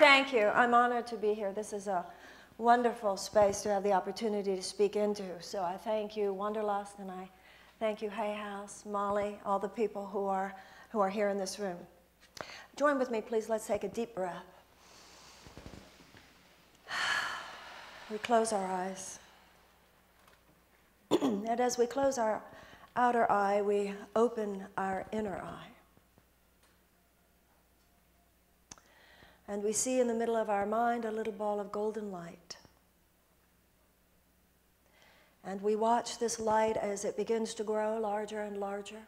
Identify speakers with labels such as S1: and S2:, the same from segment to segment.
S1: Thank you. I'm honored to be here. This is a wonderful space to have the opportunity to speak into. So I thank you, Wanderlust, and I thank you, Hay House, Molly, all the people who are, who are here in this room. Join with me, please. Let's take a deep breath. We close our eyes. and as we close our outer eye, we open our inner eye. And we see in the middle of our mind a little ball of golden light. And we watch this light as it begins to grow larger and larger.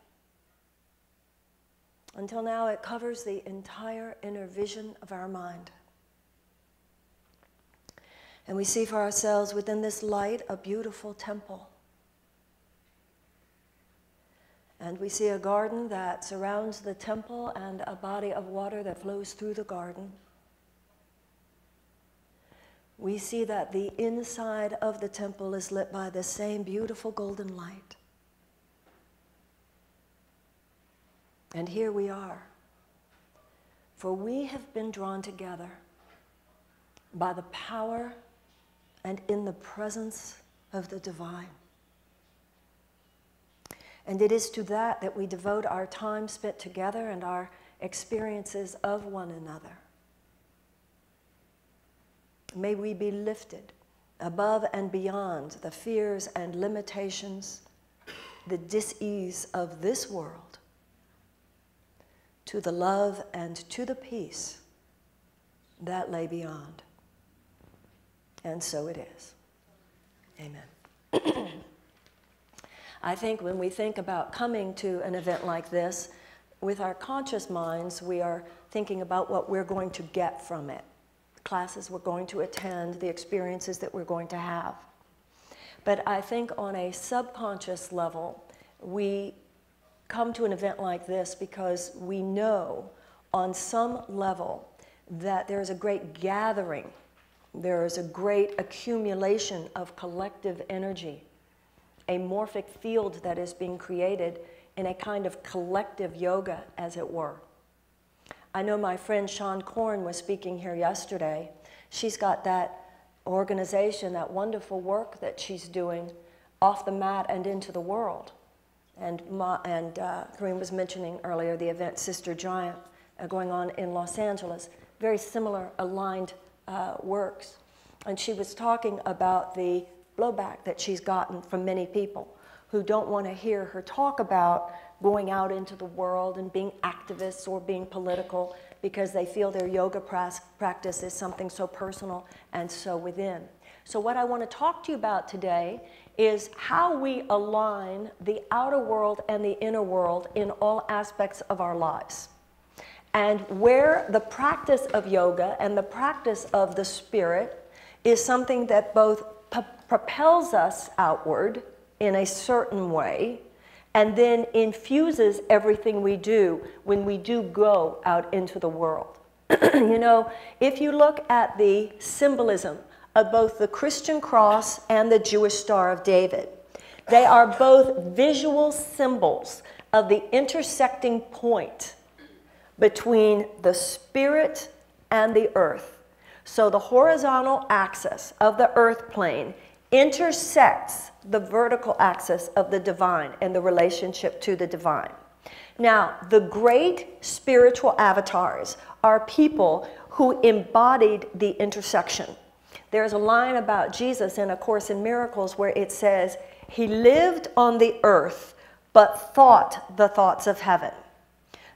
S1: Until now, it covers the entire inner vision of our mind. And we see for ourselves within this light a beautiful temple. And we see a garden that surrounds the temple and a body of water that flows through the garden. We see that the inside of the temple is lit by the same beautiful golden light. And here we are. For we have been drawn together by the power and in the presence of the divine. And it is to that that we devote our time spent together and our experiences of one another. May we be lifted above and beyond the fears and limitations, the dis-ease of this world, to the love and to the peace that lay beyond. And so it is. Amen. I think when we think about coming to an event like this, with our conscious minds, we are thinking about what we're going to get from it classes we're going to attend, the experiences that we're going to have. But I think on a subconscious level, we come to an event like this because we know on some level that there's a great gathering, there is a great accumulation of collective energy a morphic field that is being created in a kind of collective yoga, as it were. I know my friend Seane Corn was speaking here yesterday. She's got that organization, that wonderful work that she's doing off the mat and into the world. And, Ma, and uh, Kareem was mentioning earlier the event Sister Giant uh, going on in Los Angeles. Very similar aligned uh, works. And she was talking about the blowback that she's gotten from many people who don't want to hear her talk about going out into the world and being activists or being political because they feel their yoga practice is something so personal and so within. So, what I want to talk to you about today is how we align the outer world and the inner world in all aspects of our lives. And where the practice of yoga and the practice of the spirit is something that both propels us outward in a certain way and then infuses everything we do when we do go out into the world. you know, if you look at the symbolism of both the Christian cross and the Jewish Star of David, they are both visual symbols of the intersecting point between the spirit and the earth. So the horizontal axis of the earth plane intersects the vertical axis of the divine and the relationship to the divine. Now, the great spiritual avatars are people who embodied the intersection. There's a line about Jesus in A Course in Miracles where it says, He lived on the earth, but thought the thoughts of heaven.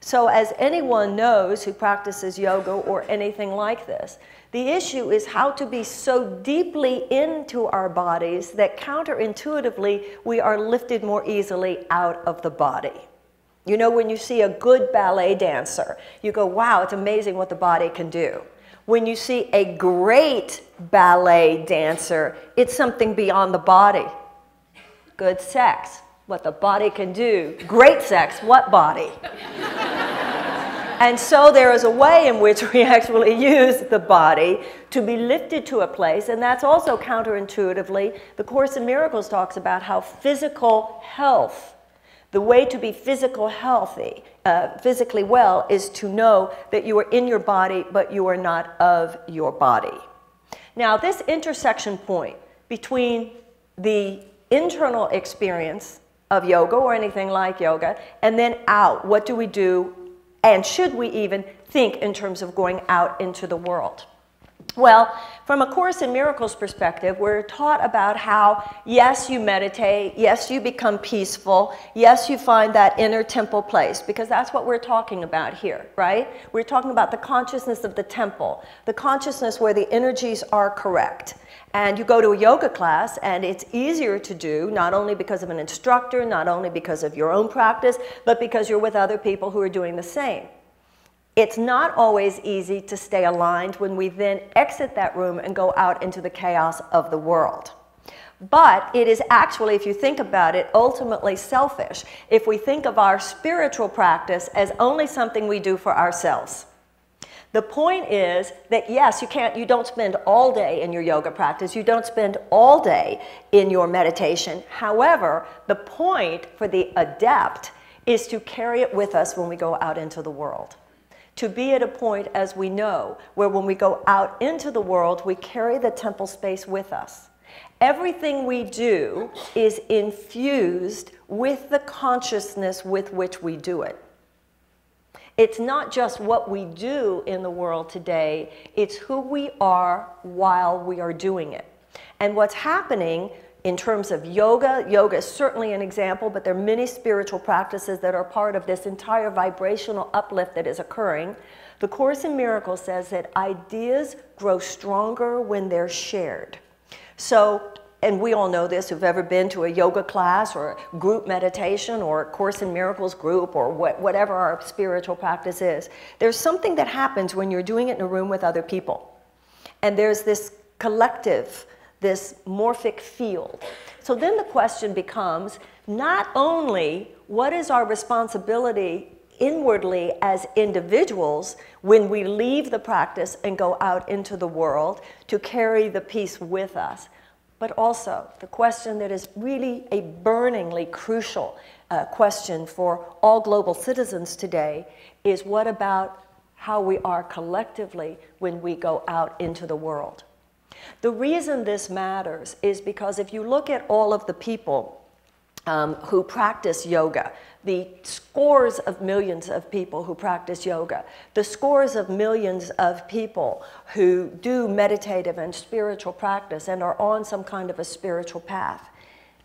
S1: So, as anyone knows who practices yoga or anything like this, the issue is how to be so deeply into our bodies that counterintuitively we are lifted more easily out of the body. You know, when you see a good ballet dancer, you go, wow, it's amazing what the body can do. When you see a great ballet dancer, it's something beyond the body. Good sex, what the body can do. Great sex, what body? And so there is a way in which we actually use the body to be lifted to a place, and that's also counterintuitively. The Course in Miracles talks about how physical health The way to be physical healthy, uh, physically well, is to know that you are in your body, but you are not of your body. Now, this intersection point between the internal experience of yoga or anything like yoga, and then out, what do we do, and should we even think in terms of going out into the world? Well, from a Course in Miracles perspective, we're taught about how, yes, you meditate, yes, you become peaceful, yes, you find that inner temple place, because that's what we're talking about here, right? We're talking about the consciousness of the temple, the consciousness where the energies are correct. And you go to a yoga class, and it's easier to do, not only because of an instructor, not only because of your own practice, but because you're with other people who are doing the same. It's not always easy to stay aligned when we then exit that room and go out into the chaos of the world. But it is actually, if you think about it, ultimately selfish if we think of our spiritual practice as only something we do for ourselves. The point is that yes, you can't you don't spend all day in your yoga practice. You don't spend all day in your meditation. However, the point for the adept is to carry it with us when we go out into the world to be at a point, as we know, where when we go out into the world, we carry the temple space with us. Everything we do is infused with the consciousness with which we do it. It's not just what we do in the world today, it's who we are while we are doing it. And what's happening in terms of yoga, yoga is certainly an example, but there are many spiritual practices that are part of this entire vibrational uplift that is occurring. The Course in Miracles says that ideas grow stronger when they're shared. So, and we all know this who've ever been to a yoga class or a group meditation or a Course in Miracles group or what, whatever our spiritual practice is. There's something that happens when you're doing it in a room with other people. And there's this collective this morphic field. So then the question becomes not only what is our responsibility inwardly as individuals when we leave the practice and go out into the world to carry the peace with us, but also the question that is really a burningly crucial uh, question for all global citizens today is what about how we are collectively when we go out into the world? The reason this matters is because if you look at all of the people um, who practice yoga, the scores of millions of people who practice yoga, the scores of millions of people who do meditative and spiritual practice and are on some kind of a spiritual path.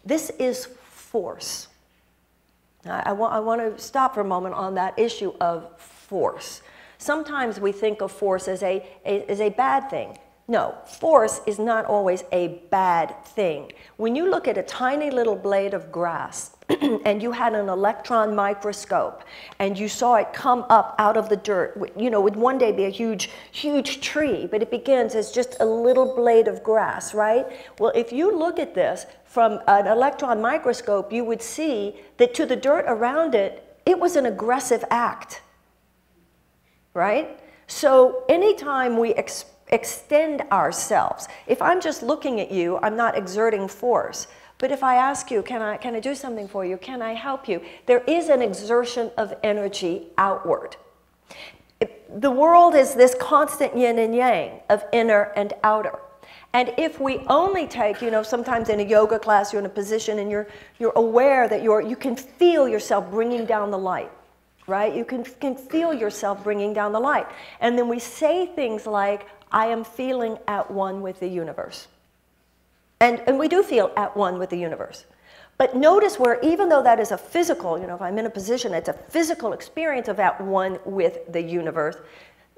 S1: This is force. I, I, want, I want to stop for a moment on that issue of force. Sometimes we think of force as a, a, as a bad thing. No, force is not always a bad thing. When you look at a tiny little blade of grass and you had an electron microscope and you saw it come up out of the dirt, you know, would one day be a huge, huge tree, but it begins as just a little blade of grass, right? Well, if you look at this from an electron microscope, you would see that to the dirt around it, it was an aggressive act, right? So anytime we experience extend ourselves. If I'm just looking at you, I'm not exerting force. But if I ask you, can I, can I do something for you? Can I help you? There is an exertion of energy outward. The world is this constant yin and yang of inner and outer. And if we only take, you know, sometimes in a yoga class, you're in a position and you're, you're aware that you're, you can feel yourself bringing down the light, right? You can, can feel yourself bringing down the light. And then we say things like, I am feeling at one with the universe. And, and we do feel at one with the universe. But notice where, even though that is a physical, you know, if I'm in a position, it's a physical experience of at one with the universe.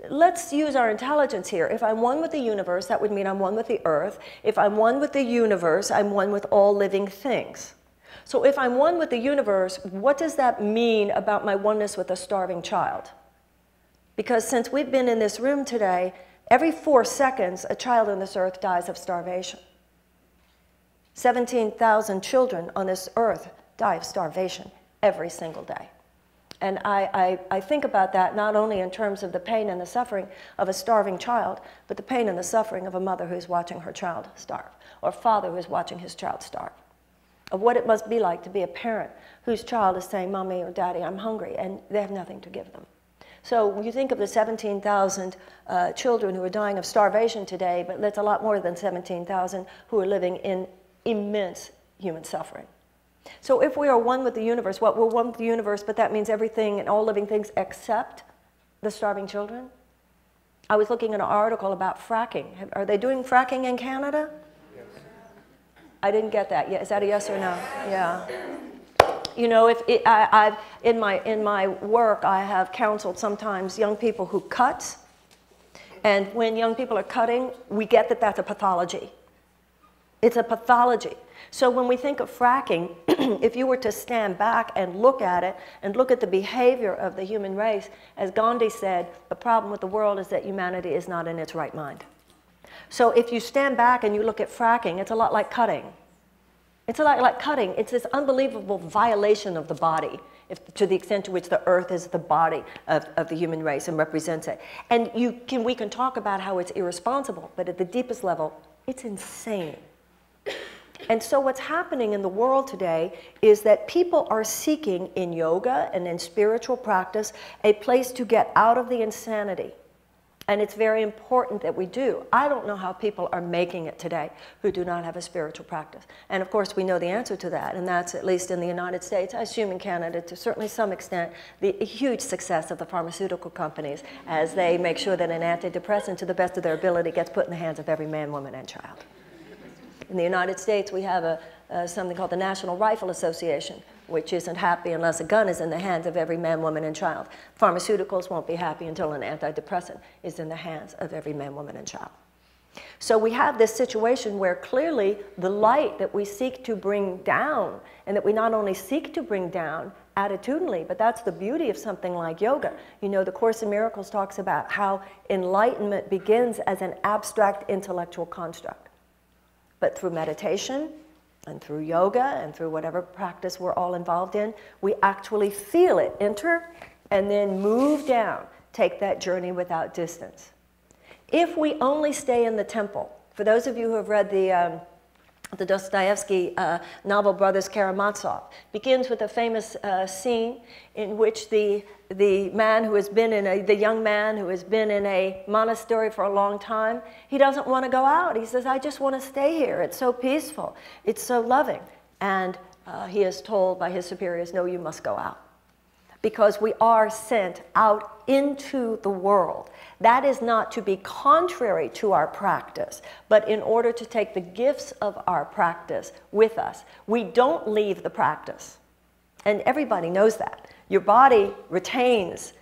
S1: Let's use our intelligence here. If I'm one with the universe, that would mean I'm one with the earth. If I'm one with the universe, I'm one with all living things. So if I'm one with the universe, what does that mean about my oneness with a starving child? Because since we've been in this room today, Every four seconds, a child on this earth dies of starvation. 17,000 children on this earth die of starvation every single day. And I, I, I, think about that not only in terms of the pain and the suffering of a starving child, but the pain and the suffering of a mother who's watching her child starve, or a father who's watching his child starve. of what it must be like to be a parent whose child is saying, Mommy or Daddy, I'm hungry, and they have nothing to give them. So when you think of the 17,000 uh, children who are dying of starvation today, but that's a lot more than 17,000 who are living in immense human suffering. So if we are one with the universe, what well, we're one with the universe, but that means everything and all living things except the starving children? I was looking at an article about fracking. Are they doing fracking in Canada? Yes. I didn't get that. Is that a yes or no? Yeah. You know, if it, I, I've, in, my, in my work, I have counseled sometimes young people who cut. And when young people are cutting, we get that that's a pathology. It's a pathology. So when we think of fracking, if you were to stand back and look at it and look at the behavior of the human race, as Gandhi said, the problem with the world is that humanity is not in its right mind. So if you stand back and you look at fracking, it's a lot like cutting. It's a lot like cutting. It's this unbelievable violation of the body, if, to the extent to which the earth is the body of, of the human race and represents it. And you can, we can talk about how it's irresponsible, but at the deepest level, it's insane. And so, what's happening in the world today is that people are seeking in yoga and in spiritual practice a place to get out of the insanity. And it's very important that we do. I don't know how people are making it today who do not have a spiritual practice. And of course, we know the answer to that, and that's at least in the United States, I assume in Canada to certainly some extent, the huge success of the pharmaceutical companies as they make sure that an antidepressant, to the best of their ability, gets put in the hands of every man, woman, and child. In the United States, we have a, uh, something called the National Rifle Association, which isn't happy unless a gun is in the hands of every man, woman, and child. Pharmaceuticals won't be happy until an antidepressant is in the hands of every man, woman, and child. So we have this situation where clearly the light that we seek to bring down, and that we not only seek to bring down attitudinally, but that's the beauty of something like yoga. You know, the Course in Miracles talks about how enlightenment begins as an abstract intellectual construct. But through meditation and through yoga and through whatever practice we're all involved in, we actually feel it enter and then move down, take that journey without distance. If we only stay in the temple, for those of you who have read the um, the Dostoevsky uh, novel Brothers Karamazov begins with a famous uh, scene in which the, the man who has been in a, the young man who has been in a monastery for a long time, he doesn't want to go out. He says, I just want to stay here. It's so peaceful. It's so loving. And uh, he is told by his superiors, no, you must go out. Because we are sent out into the world. That is not to be contrary to our practice, but in order to take the gifts of our practice with us. We don't leave the practice. And everybody knows that. Your body retains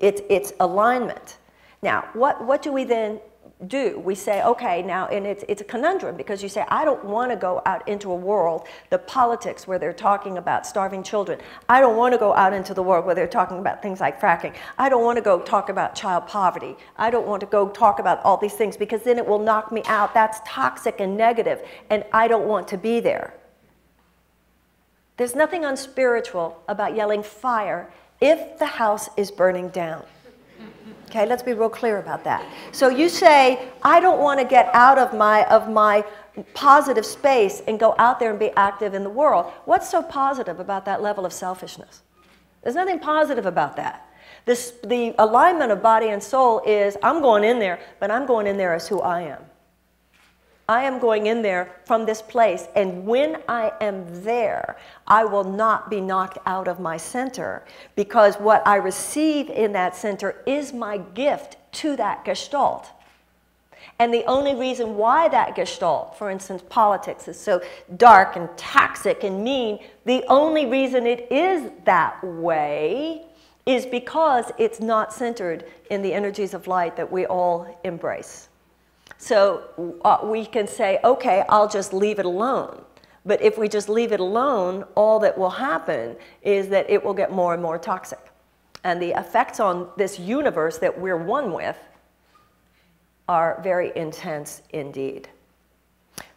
S1: its, its alignment. Now, what, what do we then do. We say, okay, now, and it's, it's a conundrum because you say, I don't want to go out into a world, the politics where they're talking about starving children. I don't want to go out into the world where they're talking about things like fracking. I don't want to go talk about child poverty. I don't want to go talk about all these things because then it will knock me out. That's toxic and negative, and I don't want to be there. There's nothing unspiritual about yelling fire if the house is burning down. Okay, let's be real clear about that. So you say, I don't want to get out of my, of my positive space and go out there and be active in the world. What's so positive about that level of selfishness? There's nothing positive about that. This, the alignment of body and soul is I'm going in there, but I'm going in there as who I am. I am going in there from this place, and when I am there, I will not be knocked out of my center because what I receive in that center is my gift to that gestalt. And the only reason why that gestalt, for instance, politics, is so dark and toxic and mean, the only reason it is that way is because it's not centered in the energies of light that we all embrace. So uh, we can say, okay, I'll just leave it alone. But if we just leave it alone, all that will happen is that it will get more and more toxic. And the effects on this universe that we're one with are very intense indeed.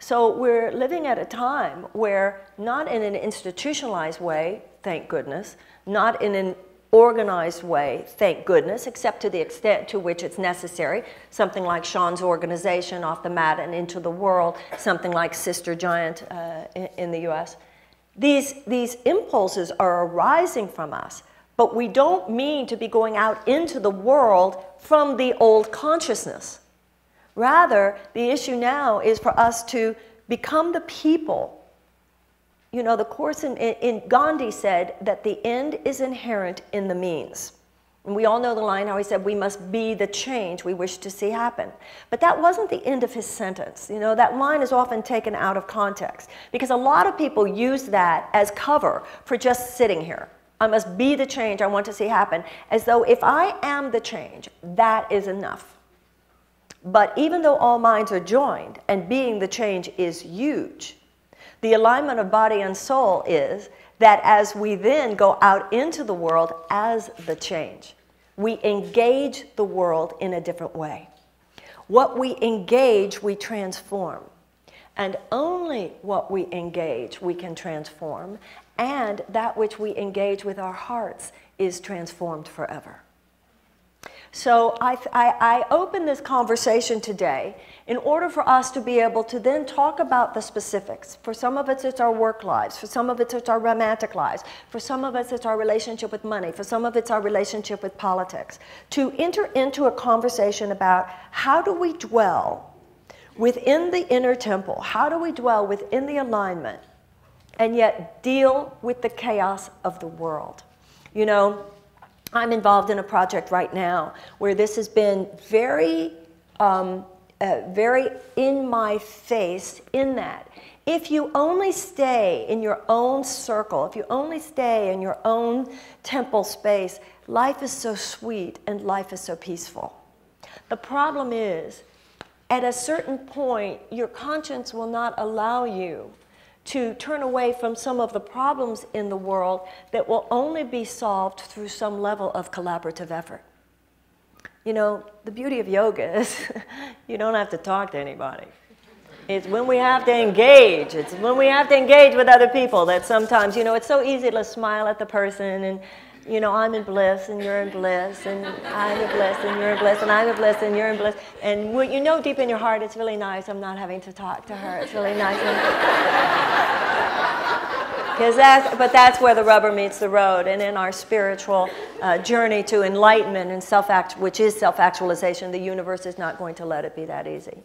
S1: So we're living at a time where, not in an institutionalized way, thank goodness, not in an organized way, thank goodness, except to the extent to which it's necessary. Something like Seane's organization, Off the Mat and Into the World, something like Sister Giant uh, in, in, the US. These, these impulses are arising from us, but we don't mean to be going out into the world from the old consciousness. Rather, the issue now is for us to become the people. You know, the Course in, in Gandhi said that the end is inherent in the means. And we all know the line how he said, We must be the change we wish to see happen. But that wasn't the end of his sentence. You know, that line is often taken out of context because a lot of people use that as cover for just sitting here. I must be the change I want to see happen, as though if I am the change, that is enough. But even though all minds are joined and being the change is huge, the alignment of body and soul is that as we then go out into the world as the change, we engage the world in a different way. What we engage, we transform. And only what we engage, we can transform. And that which we engage with our hearts is transformed forever. So I, I, I, open this conversation today in order for us to be able to then talk about the specifics. For some of us, it's our work lives. For some of us, it's our romantic lives. For some of us, it's our relationship with money. For some of us, it's our relationship with politics. To enter into a conversation about how do we dwell within the inner temple? How do we dwell within the alignment and yet deal with the chaos of the world? You know, I'm involved in a project right now where this has been very, um, uh, very in my face in that if you only stay in your own circle, if you only stay in your own temple space, life is so sweet and life is so peaceful. The problem is, at a certain point, your conscience will not allow you to turn away from some of the problems in the world that will only be solved through some level of collaborative effort. You know, the beauty of yoga is you don't have to talk to anybody. It's when we have to engage. It's when we have to engage with other people that sometimes, you know, it's so easy to smile at the person and you know, I'm in bliss and you're in bliss and I'm in bliss and you're in bliss and I'm in bliss and you're in bliss. And what you know deep in your heart, it's really nice. I'm not having to talk to her. It's really nice. Because that's, but that's where the rubber meets the road. And in our spiritual uh, journey to enlightenment and self act, which is self actualization, the universe is not going to let it be that easy.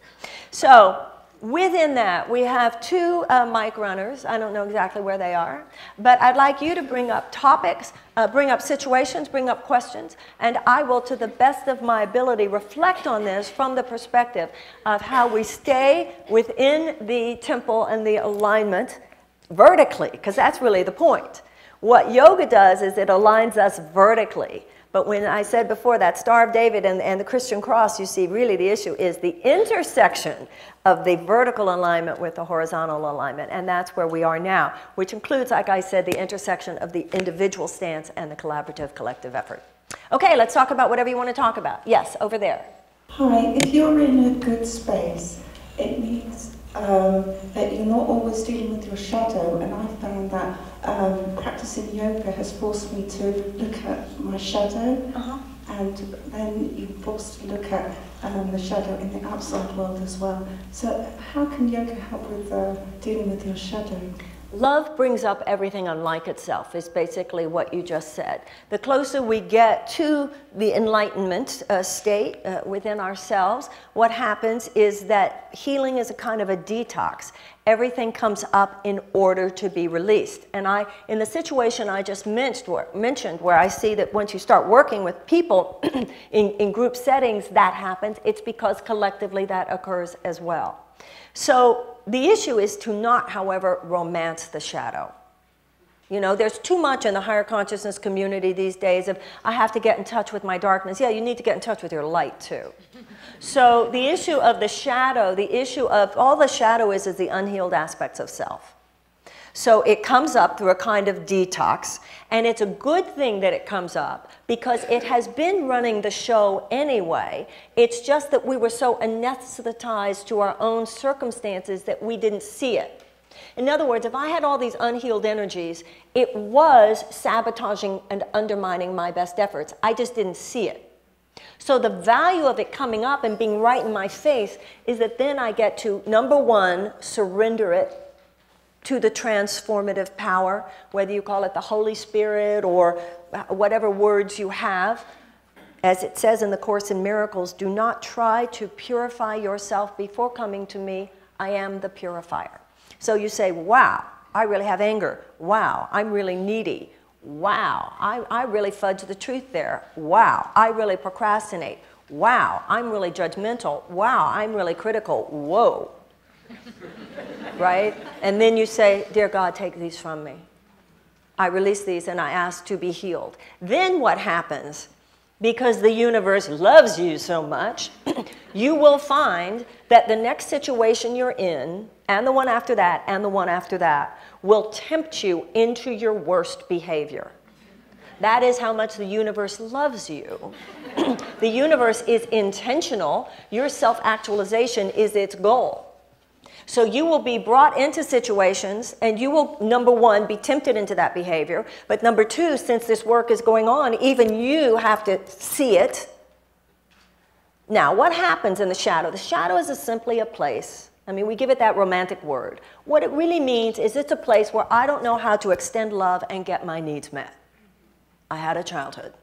S1: So Within that, we have two uh, mic runners. I don't know exactly where they are, but I'd like you to bring up topics, uh, bring up situations, bring up questions, and I will, to the best of my ability, reflect on this from the perspective of how we stay within the temple and the alignment vertically, because that's really the point. What yoga does is it aligns us vertically. But when I said before that Star of David and, and the Christian cross, you see, really the issue is the intersection of the vertical alignment with the horizontal alignment. And that's where we are now, which includes, like I said, the intersection of the individual stance and the collaborative collective effort. Okay, let's talk about whatever you want to talk about. Yes, over there.
S2: Hi, if you're in a good space, it means um, that you're not always dealing with your shadow. And I found that um, practicing yoga has forced me to look at my shadow. Uh-huh. And then forced to look at um, the shadow in the outside world as well. So, how can yoga help with uh, dealing with your shadow?
S1: Love brings up everything unlike itself, is basically what you just said. The closer we get to the enlightenment uh, state uh, within ourselves, what happens is that healing is a kind of a detox. Everything comes up in order to be released. And I, in the situation I just mentioned where, I see that once you start working with people in, in group settings, that happens, it's because collectively that occurs as well. So the issue is to not, however, romance the shadow. You know, there's too much in the higher consciousness community these days of, I have to get in touch with my darkness. Yeah, you need to get in touch with your light too. So the issue of the shadow, the issue of, all the shadow is, is the unhealed aspects of self. So it comes up through a kind of detox, and it's a good thing that it comes up because it has been running the show anyway. It's just that we were so anesthetized to our own circumstances that we didn't see it. In other words, if I had all these unhealed energies, it was sabotaging and undermining my best efforts. I just didn't see it. So the value of it coming up and being right in my face is that then I get to, number one, surrender it to the transformative power, whether you call it the Holy Spirit or whatever words you have. As it says in the Course in Miracles, do not try to purify yourself before coming to me. I am the purifier. So you say, wow, I really have anger. Wow, I'm really needy. Wow, I, I really fudge the truth there. Wow, I really procrastinate. Wow, I'm really judgmental. Wow, I'm really critical. Whoa. right? And then you say, Dear God, take these from me. I release these and I ask to be healed. Then what happens? Because the universe loves you so much, you will find that the next situation you're in, and the one after that, and the one after that, will tempt you into your worst behavior. That is how much the universe loves you. the universe is intentional. Your self actualization is its goal. So you will be brought into situations and you will, number one, be tempted into that behavior. But number two, since this work is going on, even you have to see it. Now, what happens in the shadow? The shadow is simply a place. I mean, we give it that romantic word. What it really means is it's a place where I don't know how to extend love and get my needs met. I had a childhood.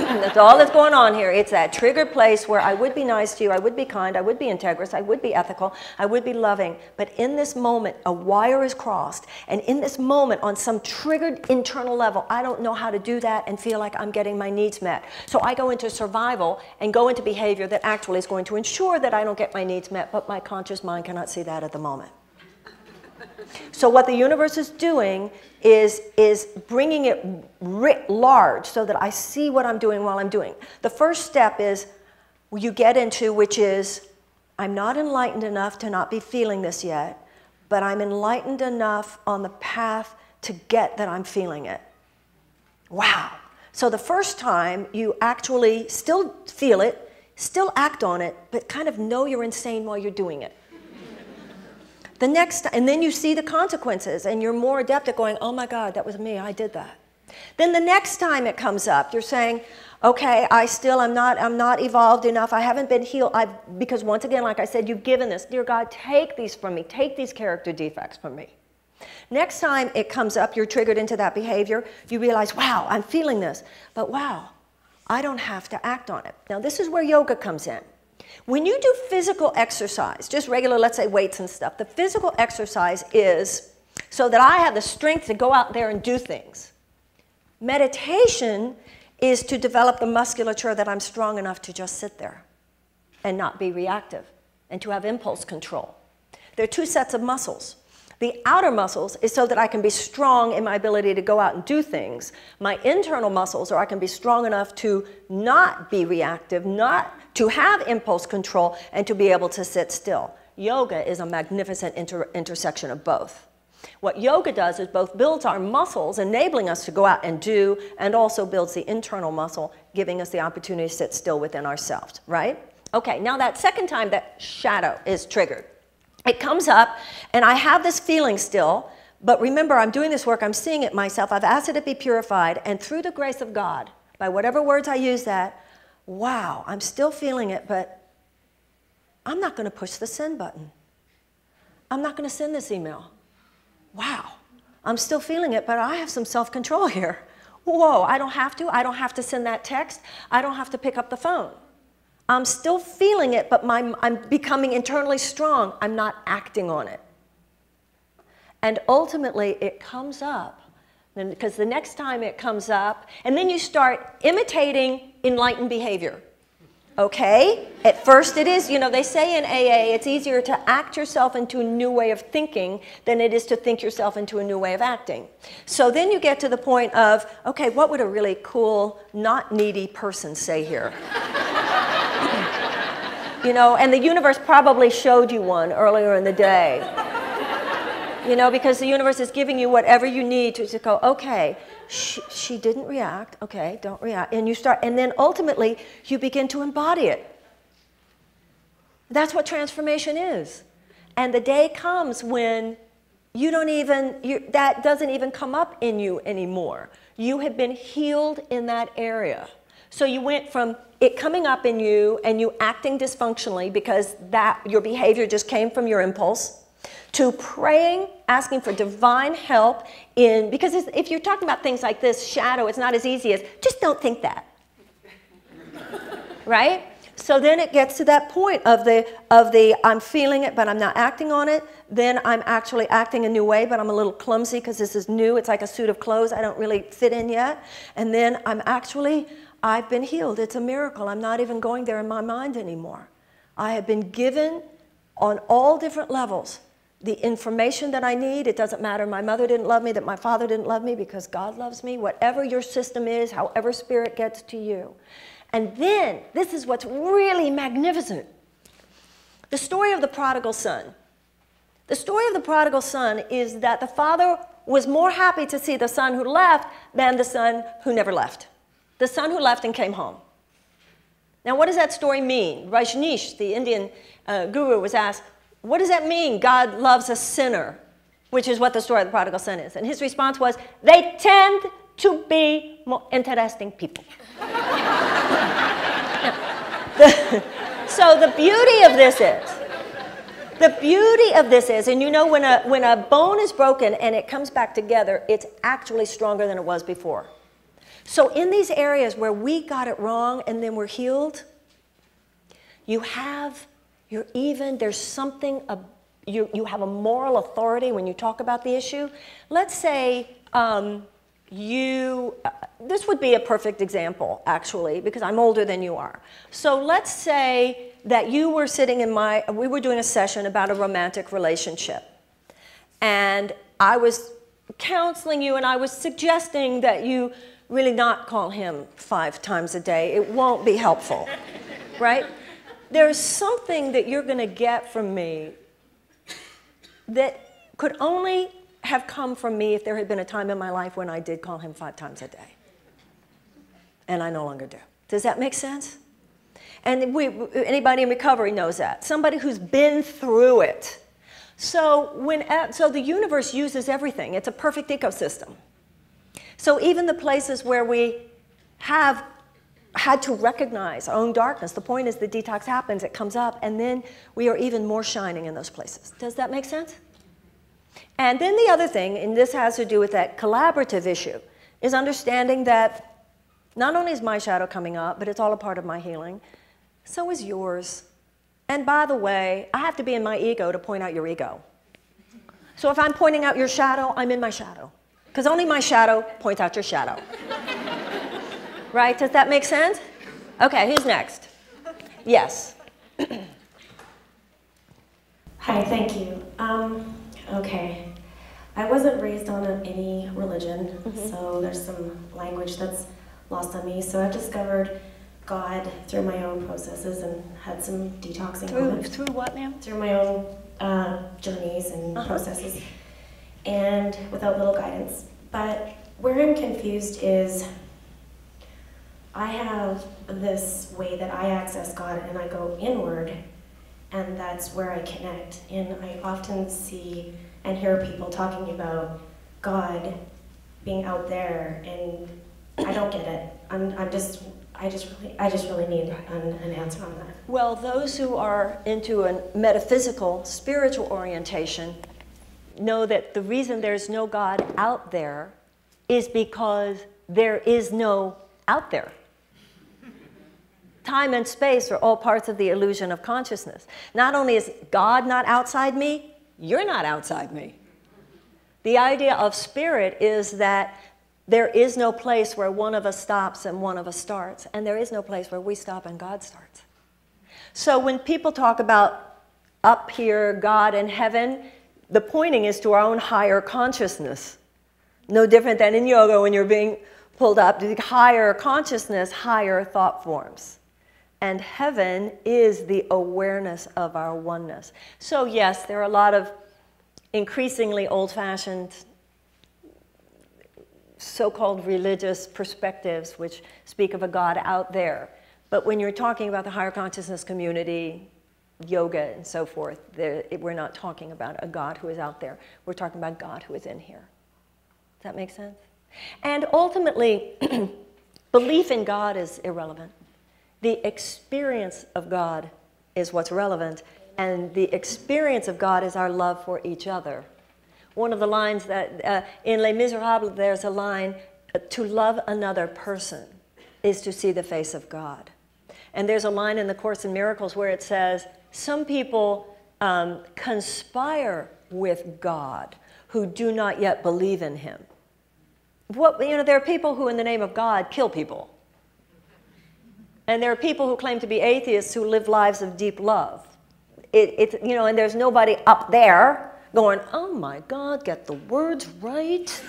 S1: that's all that's going on here. It's that triggered place where I would be nice to you, I would be kind, I would be integrous, I would be ethical, I would be loving. But in this moment, a wire is crossed. And in this moment, on some triggered internal level, I don't know how to do that and feel like I'm getting my needs met. So I go into survival and go into behavior that actually is going to ensure that I don't get my needs met, but my conscious mind cannot see that at the moment. So what the universe is doing is, is bringing it writ large so that I see what I'm doing while I'm doing. The first step is you get into, which is, I'm not enlightened enough to not be feeling this yet, but I'm enlightened enough on the path to get that I'm feeling it. Wow. So the first time you actually still feel it, still act on it, but kind of know you're insane while you're doing it. The next, and then you see the consequences and you're more adept at going, oh my God, that was me, I did that. Then the next time it comes up, you're saying, okay, I still I'm not, I'm not evolved enough. I haven't been healed. I've, because once again, like I said, you've given this. Dear God, take these from me. Take these character defects from me. Next time it comes up, you're triggered into that behavior, you realize, wow, I'm feeling this. But wow, I don't have to act on it. Now, this is where yoga comes in. When you do physical exercise, just regular, let's say weights and stuff, the physical exercise is so that I have the strength to go out there and do things. Meditation is to develop the musculature that I'm strong enough to just sit there and not be reactive and to have impulse control. There are two sets of muscles. The outer muscles is so that I can be strong in my ability to go out and do things. My internal muscles are I can be strong enough to not be reactive, not to have impulse control, and to be able to sit still. Yoga is a magnificent inter intersection of both. What yoga does is both builds our muscles, enabling us to go out and do, and also builds the internal muscle, giving us the opportunity to sit still within ourselves, right? Okay, now that second time that shadow is triggered, it comes up, and I have this feeling still, but remember, I'm doing this work, I'm seeing it myself, I've asked it to be purified, and through the grace of God, by whatever words I use that, wow, I'm still feeling it, but I'm not going to push the send button. I'm not going to send this email. Wow, I'm still feeling it, but I have some self control here. Whoa, I don't have to. I don't have to send that text. I don't have to pick up the phone. I'm still feeling it, but my, I'm becoming internally strong. I'm not acting on it. And ultimately, it comes up. Because the next time it comes up, and then you start imitating enlightened behavior. Okay? At first, it is, you know, they say in AA it's easier to act yourself into a new way of thinking than it is to think yourself into a new way of acting. So then you get to the point of, okay, what would a really cool, not needy person say here? you know, and the universe probably showed you one earlier in the day. you know, because the universe is giving you whatever you need to, to go, okay, she, she didn't react, okay, don't react. And you start, and then ultimately you begin to embody it. That's what transformation is. And the day comes when you don't even, you, that doesn't even come up in you anymore. You have been healed in that area. So you went from it coming up in you and you acting dysfunctionally because that your behavior just came from your impulse to to praying, asking for divine help in, because if you're talking about things like this, shadow, it's not as easy as just don't think that. right? So then it gets to that point of the, of the I'm feeling it, but I'm not acting on it. Then I'm actually acting a new way, but I'm a little clumsy because this is new. It's like a suit of clothes I don't really fit in yet. And then I'm actually, I've been healed. It's a miracle. I'm not even going there in my mind anymore. I have been given on all different levels the information that I need. It doesn't matter my mother didn't love me, that my father didn't love me, because God loves me. Whatever your system is, however spirit gets to you. And then, this is what's really magnificent the story of the prodigal son. The story of the prodigal son is that the father was more happy to see the son who left than the son who never left. The son who left and came home. Now, what does that story mean? Rajneesh, the Indian uh, guru, was asked, What does that mean? God loves a sinner, which is what the story of the prodigal son is. And his response was, They tend to be more interesting people. the, so the beauty of this is, the beauty of this is, and you know when a, when a bone is broken and it comes back together, it's actually stronger than it was before. So in these areas where we got it wrong and then we're healed, you have, you're even, there's something, you, you have a moral authority when you talk about the issue. Let's say um, you, uh, this would be a perfect example, actually, because I'm older than you are. So let's say that you were sitting in my, we were doing a session about a romantic relationship. And I was counseling you and I was suggesting that you really not call him five times a day. It won't be helpful, right? There's something that you're going to get from me that could only have come from me if there had been a time in my life when I did call him five times a day. And I no longer do. Does that make sense? And we, anybody in recovery knows that. Somebody who's been through it. So, when, uh, so the universe uses everything. It's a perfect ecosystem. So even the places where we have had to recognize our own darkness, the point is the detox happens, it comes up, and then we are even more shining in those places. Does that make sense? And then the other thing, and this has to do with that collaborative issue, is understanding that not only is my shadow coming up, but it's all a part of my healing, so is yours. And by the way, I have to be in my ego to point out your ego. So if I'm pointing out your shadow, I'm in my shadow. Because only my shadow points out your shadow. Right? Does that make sense? Okay, who's next? Yes.
S3: Hi, thank you. Um, okay. I wasn't raised on any religion, mm-hmm. so there's some language that's lost on me. So I've discovered God through my own processes and had some detoxing.
S1: Through, through what, ma'am?
S3: Through my own uh, journeys and uh-huh. processes, and without little guidance. But where I'm confused is I have this way that I access God and I go inward, and that's where I connect. And I often see and hear people talking about God being out there, and I don't get it. I'm, I'm just, I just really, I just really need an, an answer on that.
S1: Well, those who are into a metaphysical, spiritual orientation know that the reason there's no God out there is because there is no out there. Time and space are all parts of the illusion of consciousness. Not only is God not outside me, you're not outside me. The idea of spirit is that there is no place where one of us stops and one of us starts, and there is no place where we stop and God starts. So when people talk about up here, God and heaven, the pointing is to our own higher consciousness. No different than in yoga when you're being pulled up to higher consciousness, higher thought forms. And heaven is the awareness of our oneness. So, yes, there are a lot of increasingly old fashioned so called religious perspectives which speak of a God out there. But when you're talking about the higher consciousness community, yoga, and so forth, we're not talking about a God who is out there. We're talking about God who is in here. Does that make sense? And ultimately, belief in God is irrelevant. The experience of God is what's relevant. And the experience of God is our love for each other. One of the lines that uh, in Les Miserables, there's a line to love another person is to see the face of God. And there's a line in the Course in Miracles where it says, Some people um, conspire with God who do not yet believe in Him. What, you know, there are people who, in the name of God, kill people. And there are people who claim to be atheists who live lives of deep love. It, it, you know, and there's nobody up there going, oh my God, get the words right.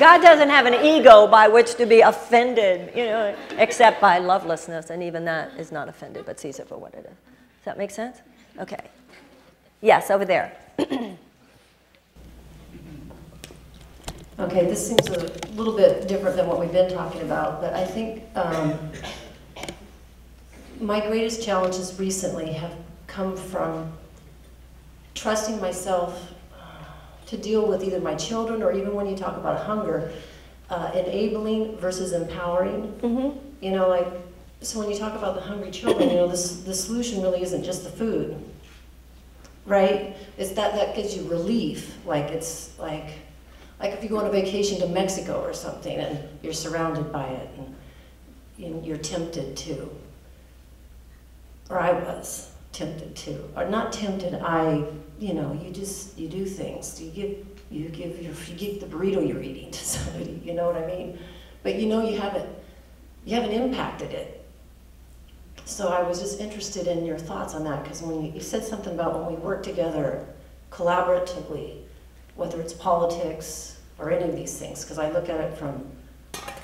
S1: God doesn't have an ego by which to be offended, you know, except by lovelessness, and even that is not offended, but sees it for what it is. Does that make sense? Okay. Yes, over there.
S4: Okay, this seems a little bit different than what we've been talking about, but I think um, my greatest challenges recently have come from trusting myself to deal with either my children or even when you talk about hunger, uh, enabling versus empowering.
S1: Mm-hmm.
S4: You know, like, so when you talk about the hungry children, you know, this, the solution really isn't just the food, right? It's that that gives you relief. Like, it's like, like if you go on a vacation to Mexico or something and you're surrounded by it and, and you're tempted to, or I was tempted to, or not tempted, I, you know, you just, you do things. You give, you give your, you give the burrito you're eating to somebody, you know what I mean? But you know you haven't, you haven't impacted it. So I was just interested in your thoughts on that because when you, you said something about when we work together collaboratively, whether it's politics, or any of these things, because I look at it from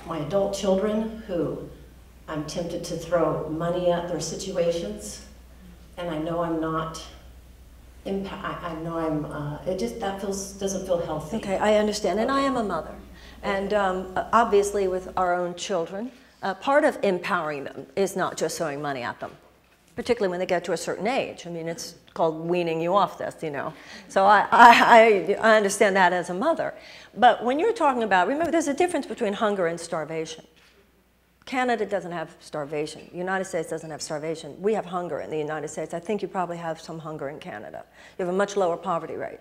S4: my adult children who I'm tempted to throw money at their situations, and I know I'm not. I, I know I'm. Uh, it just that feels doesn't feel healthy.
S1: Okay, I understand, and I am a mother, and um, obviously with our own children, uh, part of empowering them is not just throwing money at them particularly when they get to a certain age. I mean, it's called weaning you off this, you know. So I, I, I understand that as a mother. But when you're talking about, remember, there's a difference between hunger and starvation. Canada doesn't have starvation. The United States doesn't have starvation. We have hunger in the United States. I think you probably have some hunger in Canada. You have a much lower poverty rate.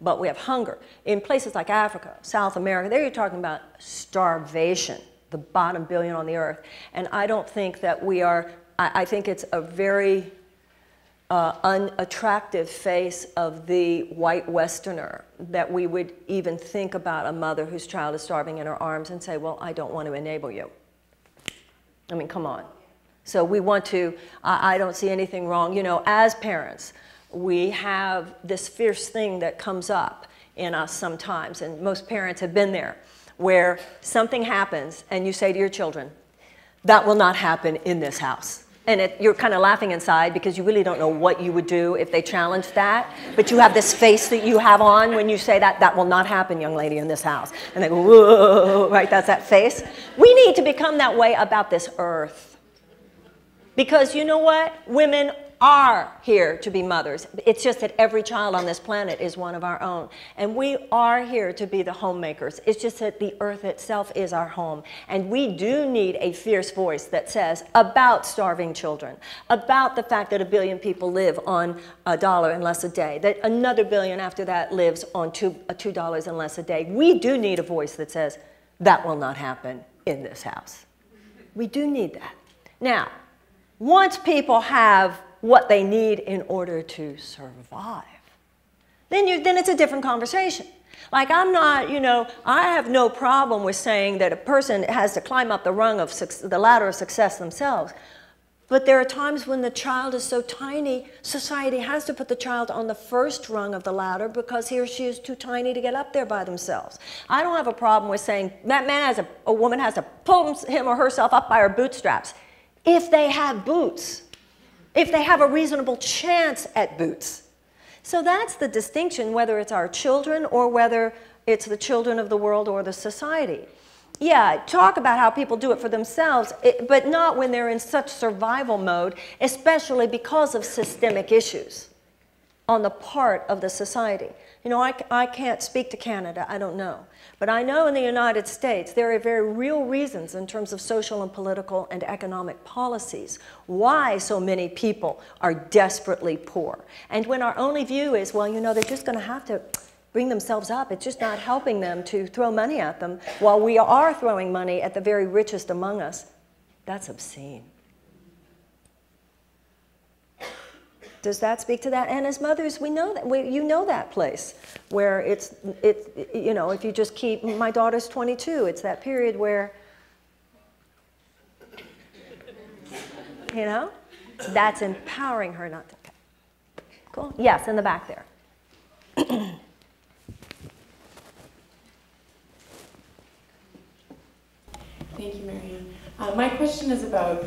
S1: But we have hunger. In places like Africa, South America, there you're talking about starvation, the bottom billion on the earth. And I don't think that we are I, I think it's a very uh, unattractive face of the white Westerner that we would even think about a mother whose child is starving in her arms and say, Well, I don't want to enable you. I mean, come on. So we want to, I, I don't see anything wrong. You know, as parents, we have this fierce thing that comes up in us sometimes, and most parents have been there, where something happens and you say to your children, That will not happen in this house and it, you're kind of laughing inside because you really don't know what you would do if they challenged that. But you have this face that you have on when you say that. That will not happen, young lady, in this house. And they go, whoa, right? That's that face. We need to become that way about this earth. Because you know what? Women are here to be mothers. It's just that every child on this planet is one of our own. And we are here to be the homemakers. It's just that the earth itself is our home. And we do need a fierce voice that says about starving children, about the fact that a billion people live on a dollar and less a day, that another billion after that lives on two, uh, $2 and less a day. We do need a voice that says that will not happen in this house. We do need that. Now, once people have what they need in order to survive. Then, you, then it's a different conversation. Like, I'm not, you know, I have no problem with saying that a person has to climb up the rung of the ladder of success themselves. But there are times when the child is so tiny, society has to put the child on the first rung of the ladder because he or she is too tiny to get up there by themselves. I don't have a problem with saying that man has a, a woman has to pull him or herself up by her bootstraps if they have boots if they have a reasonable chance at boots. So that's the distinction, whether it's our children or whether it's the children of the world or the society. Yeah, talk about how people do it for themselves, eh, but not when they're in such survival mode, especially because of systemic issues. on the part of the society. You know, I, I can't speak to Canada, I don't know. But I know in the United States there are very real reasons in terms of social and political and economic policies why so many people are desperately poor. And when our only view is, well, you know, they're just going to have to bring themselves up, it's just not helping them to throw money at them while we are throwing money at the very richest among us, that's obscene. Does that speak to that? And as mothers, we know that we, you know that place where it's it you know if you just keep my daughter's 22, it's that period where you know that's empowering her not to. Cool. Yes, in the back there.
S5: Thank you, Marianne. Uh, my question is about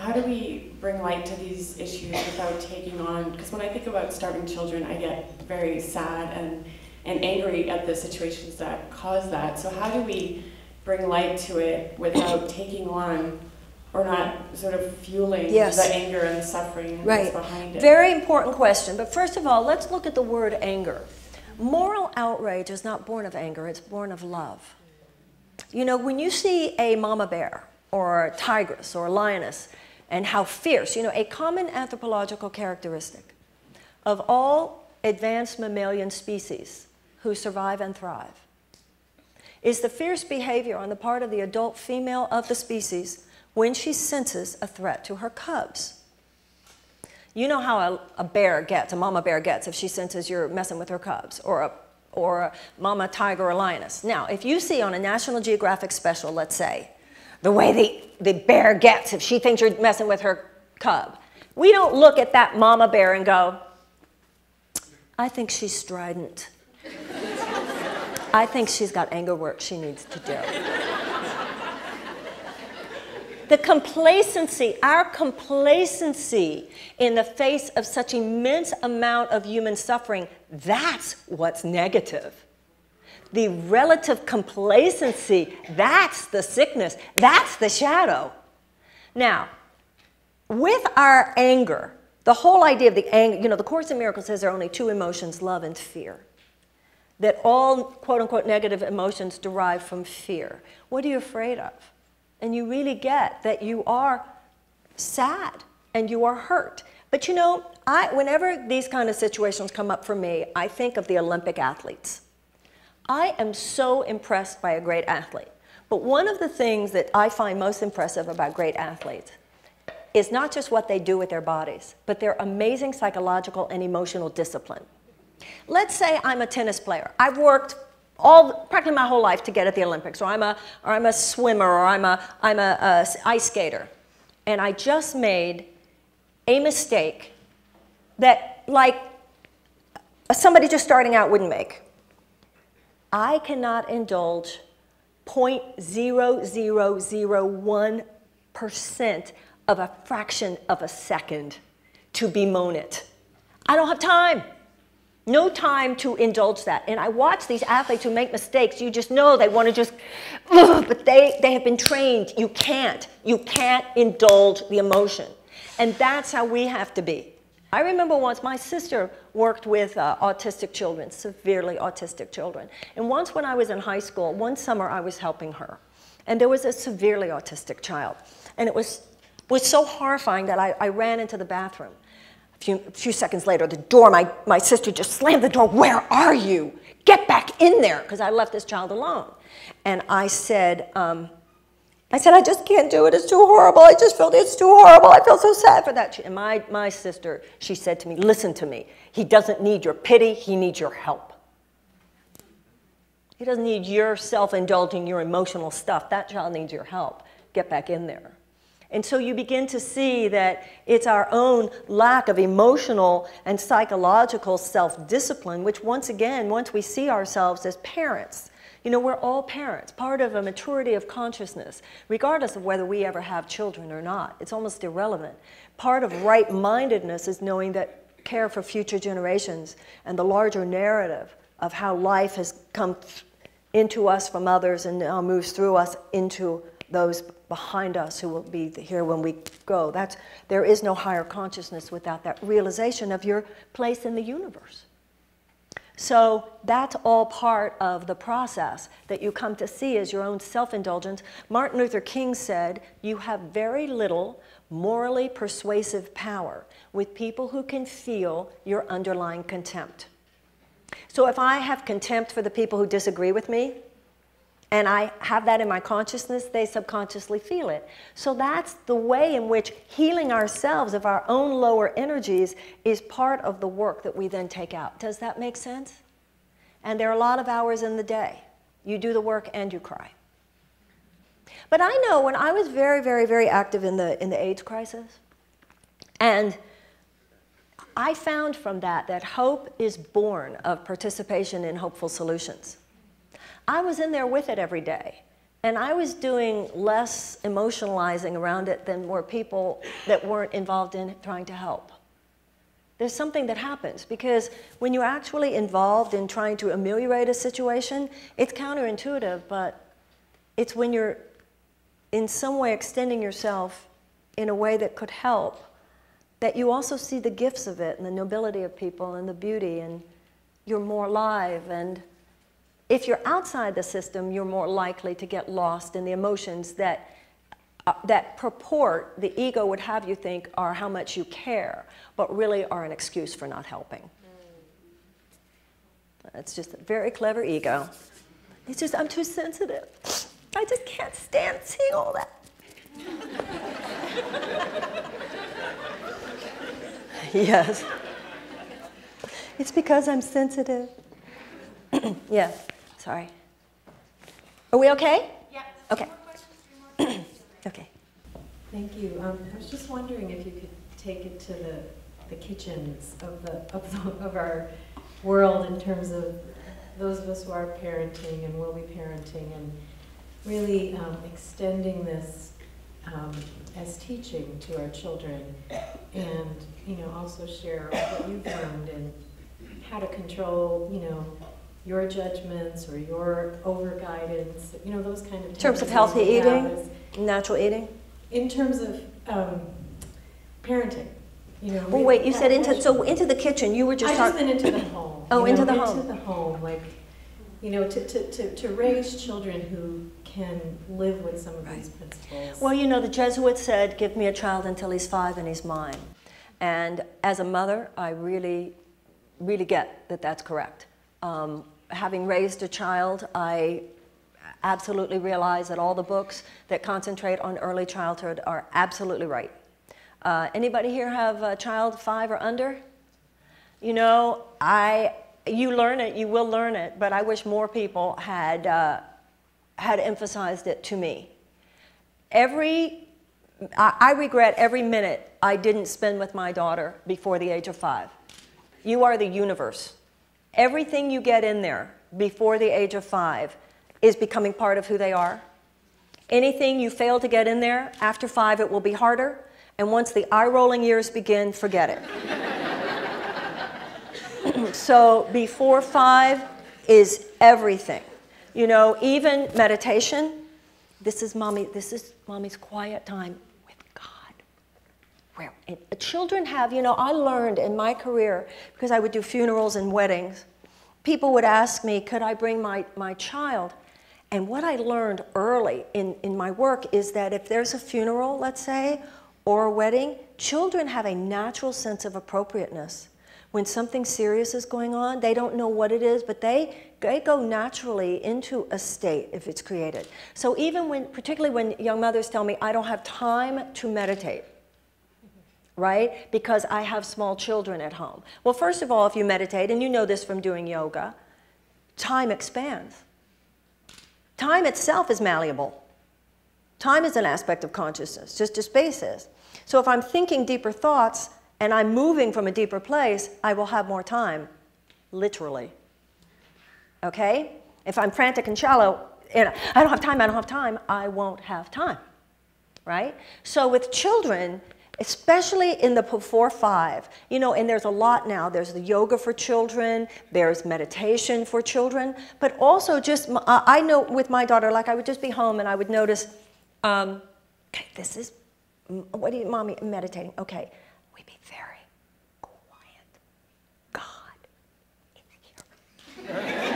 S5: how do we bring light to these issues without taking on, because when I think about starving children, I get very sad and, and angry at the situations that cause that. So how do we bring light to it without taking on or not sort of fueling
S1: Yes.
S5: the anger and the suffering
S1: Right.
S5: that's behind it?
S1: Very important question. But first of all, let's look at the word anger. Moral outrage is not born of anger, it's born of love. You know, when you see a mama bear or a tigress or a lioness and how fierce, you know, a common anthropological characteristic of all advanced mammalian species who survive and thrive is the fierce behavior on the part of the adult female of the species when she senses a threat to her cubs. You know how a, a bear gets, a mama bear gets, if she senses you're messing with her cubs, or a, or a mama tiger or lioness. Now, if you see on a National Geographic special, let's say, the way the, the bear gets if she thinks you're messing with her cub, we don't look at that mama bear and go, I think she's strident. I think she's got anger work she needs to do. The complacency, our complacency in the face of such immense amount of human suffering, that's what's negative. The relative complacency, that's the sickness, that's the shadow. Now, with our anger, the whole idea of the anger, you know, the Course in Miracles says there are only two emotions, love and fear. That all quote unquote negative emotions derive from fear. What are you afraid of? And you really get that you are sad and you are hurt. But you know, I, whenever these kind of situations come up for me, I think of the Olympic athletes. I am so impressed by a great athlete. But one of the things that I find most impressive about great athletes is not just what they do with their bodies, but their amazing psychological and emotional discipline. Let's say I'm a tennis player. I've worked all practically my whole life to get at the Olympics, or I'm a, or I'm a swimmer, or I'm a, I'm a, a ice skater, and I just made a mistake that like somebody just starting out wouldn't make. I cannot indulge 0.0001% of a fraction of a second to bemoan it. I don't have time. No time to indulge that. And I watch these athletes who make mistakes. You just know they want to just, ugh, but they, they have been trained. You can't. You can't indulge the emotion. And that's how we have to be. I remember once my sister worked with uh, autistic children, severely autistic children. And once when I was in high school, one summer I was helping her. And there was a severely autistic child. And it was, was so horrifying that I, I ran into the bathroom. A few, a few seconds later, the door, my, my sister just slammed the door. Where are you? Get back in there, because I left this child alone. And I said, um, I said, I just can't do it. It's too horrible. I just feel it's too horrible. I feel so sad for that. And my, my sister, she said to me, listen to me. He doesn't need your pity. He needs your help. He doesn't need your self-indulging, your emotional stuff. That child needs your help. Get back in there. And so you begin to see that it's our own lack of emotional and psychological self discipline, which, once again, once we see ourselves as parents, you know, we're all parents, part of a maturity of consciousness, regardless of whether we ever have children or not. It's almost irrelevant. Part of right mindedness is knowing that care for future generations and the larger narrative of how life has come into us from others and now moves through us into those behind us who will be here when we go. That's, there is no higher consciousness without that realization of your place in the universe. So that's all part of the process that you come to see as your own self indulgence. Martin Luther King said, You have very little morally persuasive power with people who can feel your underlying contempt. So if I have contempt for the people who disagree with me, and I have that in my consciousness, they subconsciously feel it. So that's the way in which healing ourselves of our own lower energies is part of the work that we then take out. Does that make sense? And there are a lot of hours in the day. You do the work and you cry. But I know when I was very, very, very active in the, in the AIDS crisis, and I found from that that hope is born of participation in hopeful solutions. I was in there with it every day. And I was doing less emotionalizing around it than were people that weren't involved in trying to help. There's something that happens because when you're actually involved in trying to ameliorate a situation, it's counterintuitive, but it's when you're in some way extending yourself in a way that could help that you also see the gifts of it and the nobility of people and the beauty, and you're more alive and if you're outside the system, you're more likely to get lost in the emotions that, uh, that purport the ego would have you think are how much you care, but really are an excuse for not helping. It's just a very clever ego. It's just, I'm too sensitive. I just can't stand seeing all that. yes. It's because I'm sensitive. yeah. Sorry. Are we okay?
S6: Yeah.
S1: Okay. okay.
S6: Thank you. Um, I was just wondering if you could take it to the, the kitchens of the, of the, of our world in terms of those of us who are parenting and will be parenting and really um, extending this um, as teaching to our children and you know also share what you've learned and how to control you know your judgments or your over guidance, you know, those kind of
S1: In terms of healthy eating,
S6: as-
S1: natural eating.
S6: In terms of um, parenting, you know.
S1: Oh, wait, you said into, so into the kitchen, you were
S6: I
S1: just
S6: just
S1: talking.
S6: meant into the home.
S1: Oh, into
S6: know,
S1: the home.
S6: Into the home, like, you know, to, to, to, to raise children who can live with some of these principles.
S1: Well, you know, the Jesuits said, give me a child until he's five and he's mine. And as a mother, I really, really get that that's correct. Um, having raised a child, I absolutely realize that all the books that concentrate on early childhood are absolutely right. Uh, anybody here have a child five or under? You know, I, you learn it, you will learn it, but I wish more people had, uh, had emphasized it to me. Every, I, I regret every minute I didn't spend with my daughter before the age of five. You are the universe. Everything you get in there before the age of five is becoming part of who they are. Anything you fail to get in there after five, it will be harder. And once the eye rolling years begin, forget it. so before five is everything. You know, even meditation, this is mommy, this is mommy's quiet time with God. Where and children have, you know, I learned in my career, because I would do funerals and weddings, people would ask me, could I bring my, my child? And what I learned early in, in my work is that if there's a funeral, let's say, or a wedding, children have a natural sense of appropriateness. When something serious is going on, they don't know what it is, but they, they go naturally into a state if it's created. So even when, particularly when young mothers tell me, I don't have time to meditate, right? Because I have small children at home. Well, first of all, if you meditate, and you know this from doing yoga, time expands. Time itself is malleable. Time is an aspect of consciousness, just as space is. So if I'm thinking deeper thoughts and I'm moving from a deeper place, I will have more time, literally. Okay? If I'm frantic and shallow, and I don't have time, I don't have time, I won't have time. Right? So with children, especially in the before five, you know, and there's a lot now. There's the yoga for children, there's meditation for children, but also just, I know with my daughter, like I would just be home and I would notice Um, okay, this is, what do you, mommy, meditating. Okay, we be very quiet. God is here.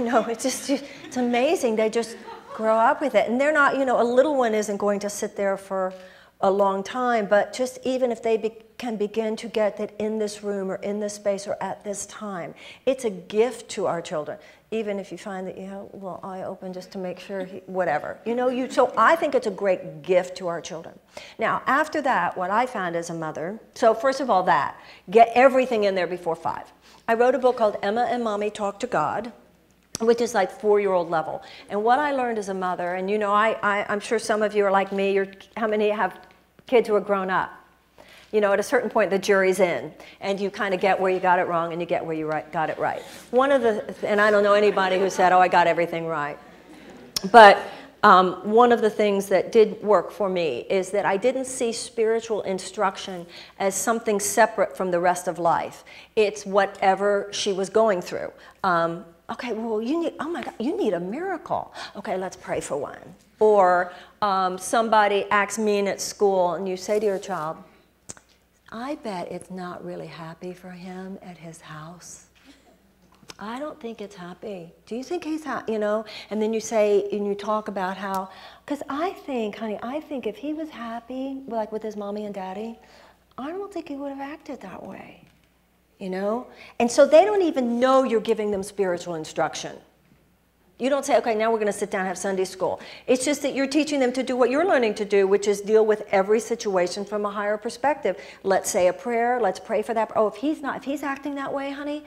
S1: You know, it's just, it's amazing. They just grow up with it. And they're not, you know, a little one isn't going to sit there for a long time, but just even if they be, can begin to get that in this room or in this space or at this time, it's a gift to our children. Even if you find that you have a little eye open just to make sure, he, whatever. You know, you, so I think it's a great gift to our children. Now, after that, what I found as a mother, so first of all, that, get everything in there before five. I wrote a book called Emma and Mommy Talk to God which is like four-year-old level. And what I learned as a mother, and you know, I, I, I'm sure some of you are like me, you're, how many have kids who are grown up? You know, at a certain point, the jury's in, and you kind of get where you got it wrong and you get where you right, got it right. One of the, and I don't know anybody who said, oh, I got everything right. But um, one of the things that did work for me is that I didn't see spiritual instruction as something separate from the rest of life. It's whatever she was going through. Um, okay, well, you need, oh my God, you need a miracle. Okay, let's pray for one. Or um, somebody acts mean at school, and you say to your child, I bet it's not really happy for him at his house. I don't think it's happy. Do you think he's happy? You know, and then you say, and you talk about how, because I think, honey, I think if he was happy, like with his mommy and daddy, I don't think he would have acted that way. You know? And so they don't even know you're giving them spiritual instruction. You don't say, okay, now we're going to sit down and have Sunday school. It's just that you're teaching them to do what you're learning to do, which is deal with every situation from a higher perspective. Let's say a prayer. Let's pray for that. Oh, if he's not, if he's acting that way, honey,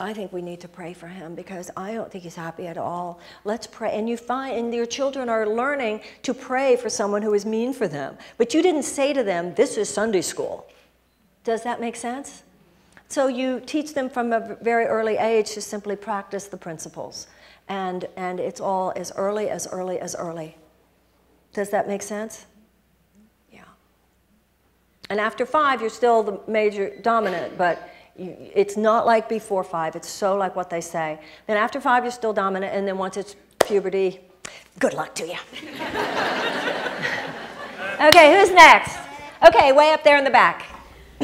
S1: I think we need to pray for him because I don't think he's happy at all. Let's pray. And you find, and your children are learning to pray for someone who is mean for them. But you didn't say to them, this is Sunday school. Does that make sense? So you teach them from a very early age to simply practice the principles. And, and it's all as early, as early, as early. Does that make sense? Yeah. And after five, you're still the major dominant, but you, it's not like before five. It's so like what they say. Then after five, you're still dominant, and then once it's puberty, good luck to you. okay, who's next? Okay, way up there in the back.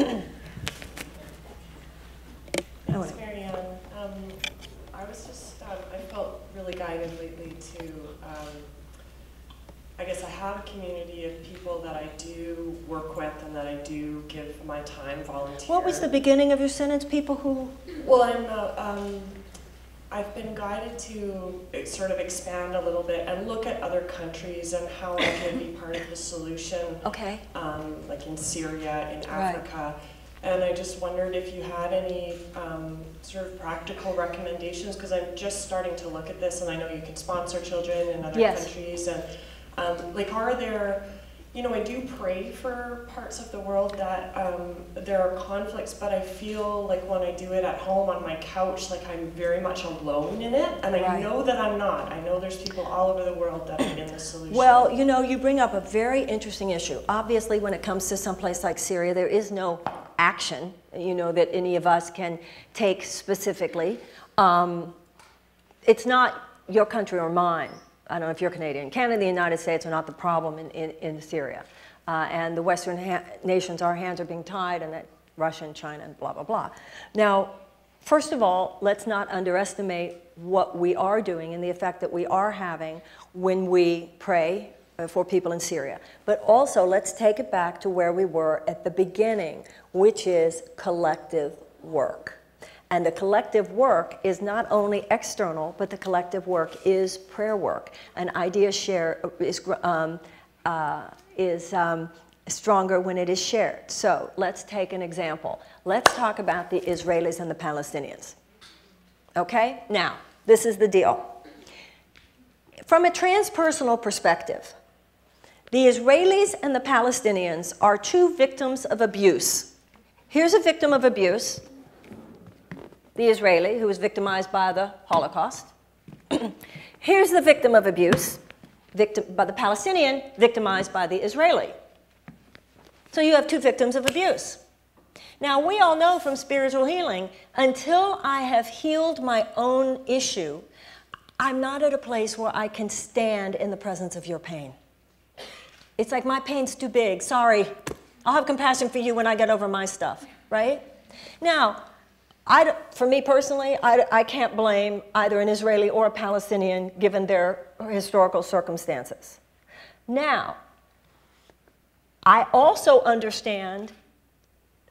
S7: Thanks, Marianne. Um, I was just, um, I felt really guided lately to, um, I guess I have a community of people that I do work with and that I do give my time volunteer.
S1: What was the beginning of your sentence? People who.
S7: Well, I'm, uh, um, I've been guided to sort of expand a little bit and look at other countries and how I can be part of the solution.
S1: Okay.
S7: um, like in Syria, in
S1: Right.
S7: And I just wondered if you had any um, sort of practical recommendations, because I'm just starting to look at this, and I know you can sponsor children in other
S1: Yes.
S7: countries. And um, like, are there, you know, I do pray for parts of the world that um, there are conflicts, but I feel like when I do it at home on my couch, like I'm very much alone in it. And I
S1: Right.
S7: know that I'm not. I know there's people all over the world that are in the solution.
S1: Well, you know, you bring up a very interesting issue. Obviously, when it comes to some place like Syria, there is no action, you know, that any of us can take specifically. Um, it's not your country or mine. I don't know if you're Canadian. Canada and the United States are not the problem in, in, in Syria. Uh, and the Western nations, our hands are being tied, and that Russia and China and blah, blah, blah. Now, first of all, let's not underestimate what we are doing and the effect that we are having when we pray uh, for people in Syria. But also, let's take it back to where we were at the beginning, which is collective work. And the collective work is not only external, but the collective work is prayer work. An idea share is, um, uh, is um, stronger when it is shared. So let's take an example. Let's talk about the Israelis and the Palestinians. Okay? Now, this is the deal. From a transpersonal perspective, the Israelis and the Palestinians are two victims of abuse. Here's a victim of abuse the Israeli, who was victimized by the Holocaust. Here's the victim of abuse, victim, by the Palestinian, victimized by the Israeli. So you have two victims of abuse. Now, we all know from spiritual healing, until I have healed my own issue, I'm not at a place where I can stand in the presence of your pain. It's like my pain's too big. Sorry. I'll have compassion for you when I get over my stuff, right? Now, I, for me personally, I, I can't blame either an Israeli or a Palestinian given their historical circumstances. Now, I also understand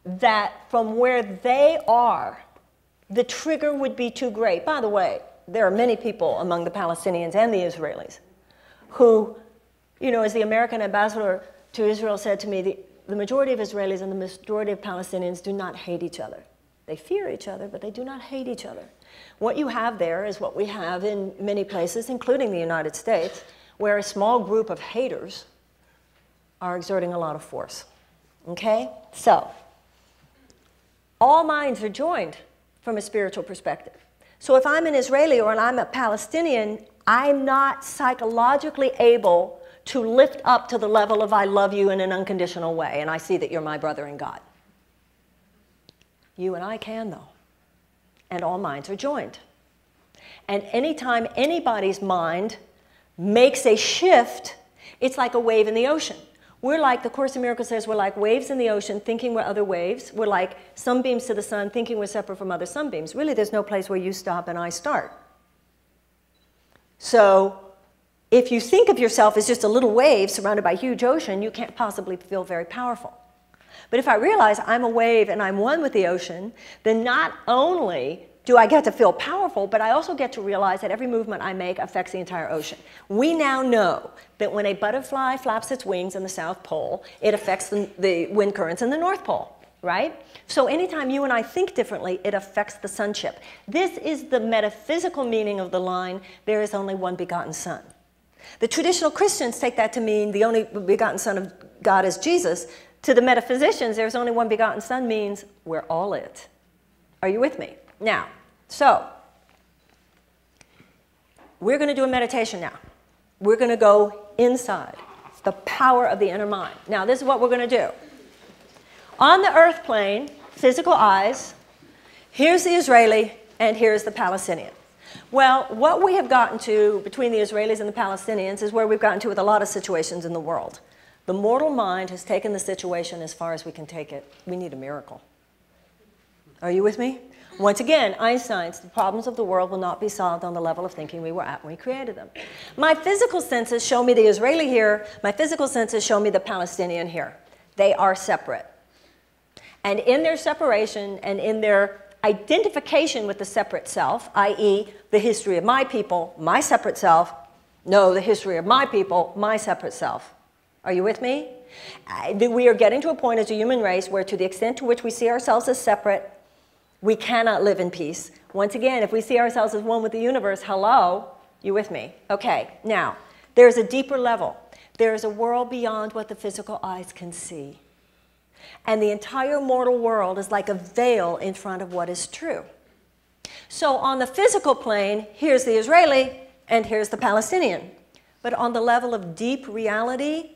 S1: that from where they are, the trigger would be too great. By the way, there are many people among the Palestinians and the Israelis who, you know, as the American ambassador to Israel said to me, the, the majority of Israelis and the majority of Palestinians do not hate each other. They fear each other, but they do not hate each other. What you have there is what we have in many places, including the United States, where a small group of haters are exerting a lot of force. Okay? So, all minds are joined from a spiritual perspective. So if I'm an Israeli or I'm a Palestinian, I'm not psychologically able to lift up to the level of I love you in an unconditional way, and I see that you're my brother in God. You and I can, though. And all minds are joined. And anytime anybody's mind makes a shift, it's like a wave in the ocean. We're like, the Course in Miracles says, we're like waves in the ocean thinking we're other waves. We're like sunbeams to the sun thinking we're separate from other sunbeams. Really, there's no place where you stop and I start. So, if you think of yourself as just a little wave surrounded by a huge ocean, you can't possibly feel very powerful. But if I realize I'm a wave and I'm one with the ocean, then not only do I get to feel powerful, but I also get to realize that every movement I make affects the entire ocean. We now know that when a butterfly flaps its wings in the South Pole, it affects the, the wind currents in the North Pole, right? So anytime you and I think differently, it affects the sonship. This is the metaphysical meaning of the line, there is only one begotten Son. The traditional Christians take that to mean the only begotten Son of God is Jesus. To the metaphysicians, there's only one begotten Son means we're all it. Are you with me? Now, so we're going to do a meditation now. We're going to go inside the power of the inner mind. Now, this is what we're going to do. On the earth plane, physical eyes, here's the Israeli and here's the Palestinian. Well, what we have gotten to between the Israelis and the Palestinians is where we've gotten to with a lot of situations in the world. The mortal mind has taken the situation as far as we can take it. We need a miracle. Are you with me? Once again, Einstein's the problems of the world will not be solved on the level of thinking we were at when we created them. My physical senses show me the Israeli here, my physical senses show me the Palestinian here. They are separate. And in their separation and in their identification with the separate self, i.e., the history of my people, my separate self, no, the history of my people, my separate self. Are you with me? Uh, we are getting to a point as a human race where, to the extent to which we see ourselves as separate, we cannot live in peace. Once again, if we see ourselves as one with the universe, hello, you with me? Okay, now, there's a deeper level. There is a world beyond what the physical eyes can see. And the entire mortal world is like a veil in front of what is true. So on the physical plane, here's the Israeli and here's the Palestinian. But on the level of deep reality,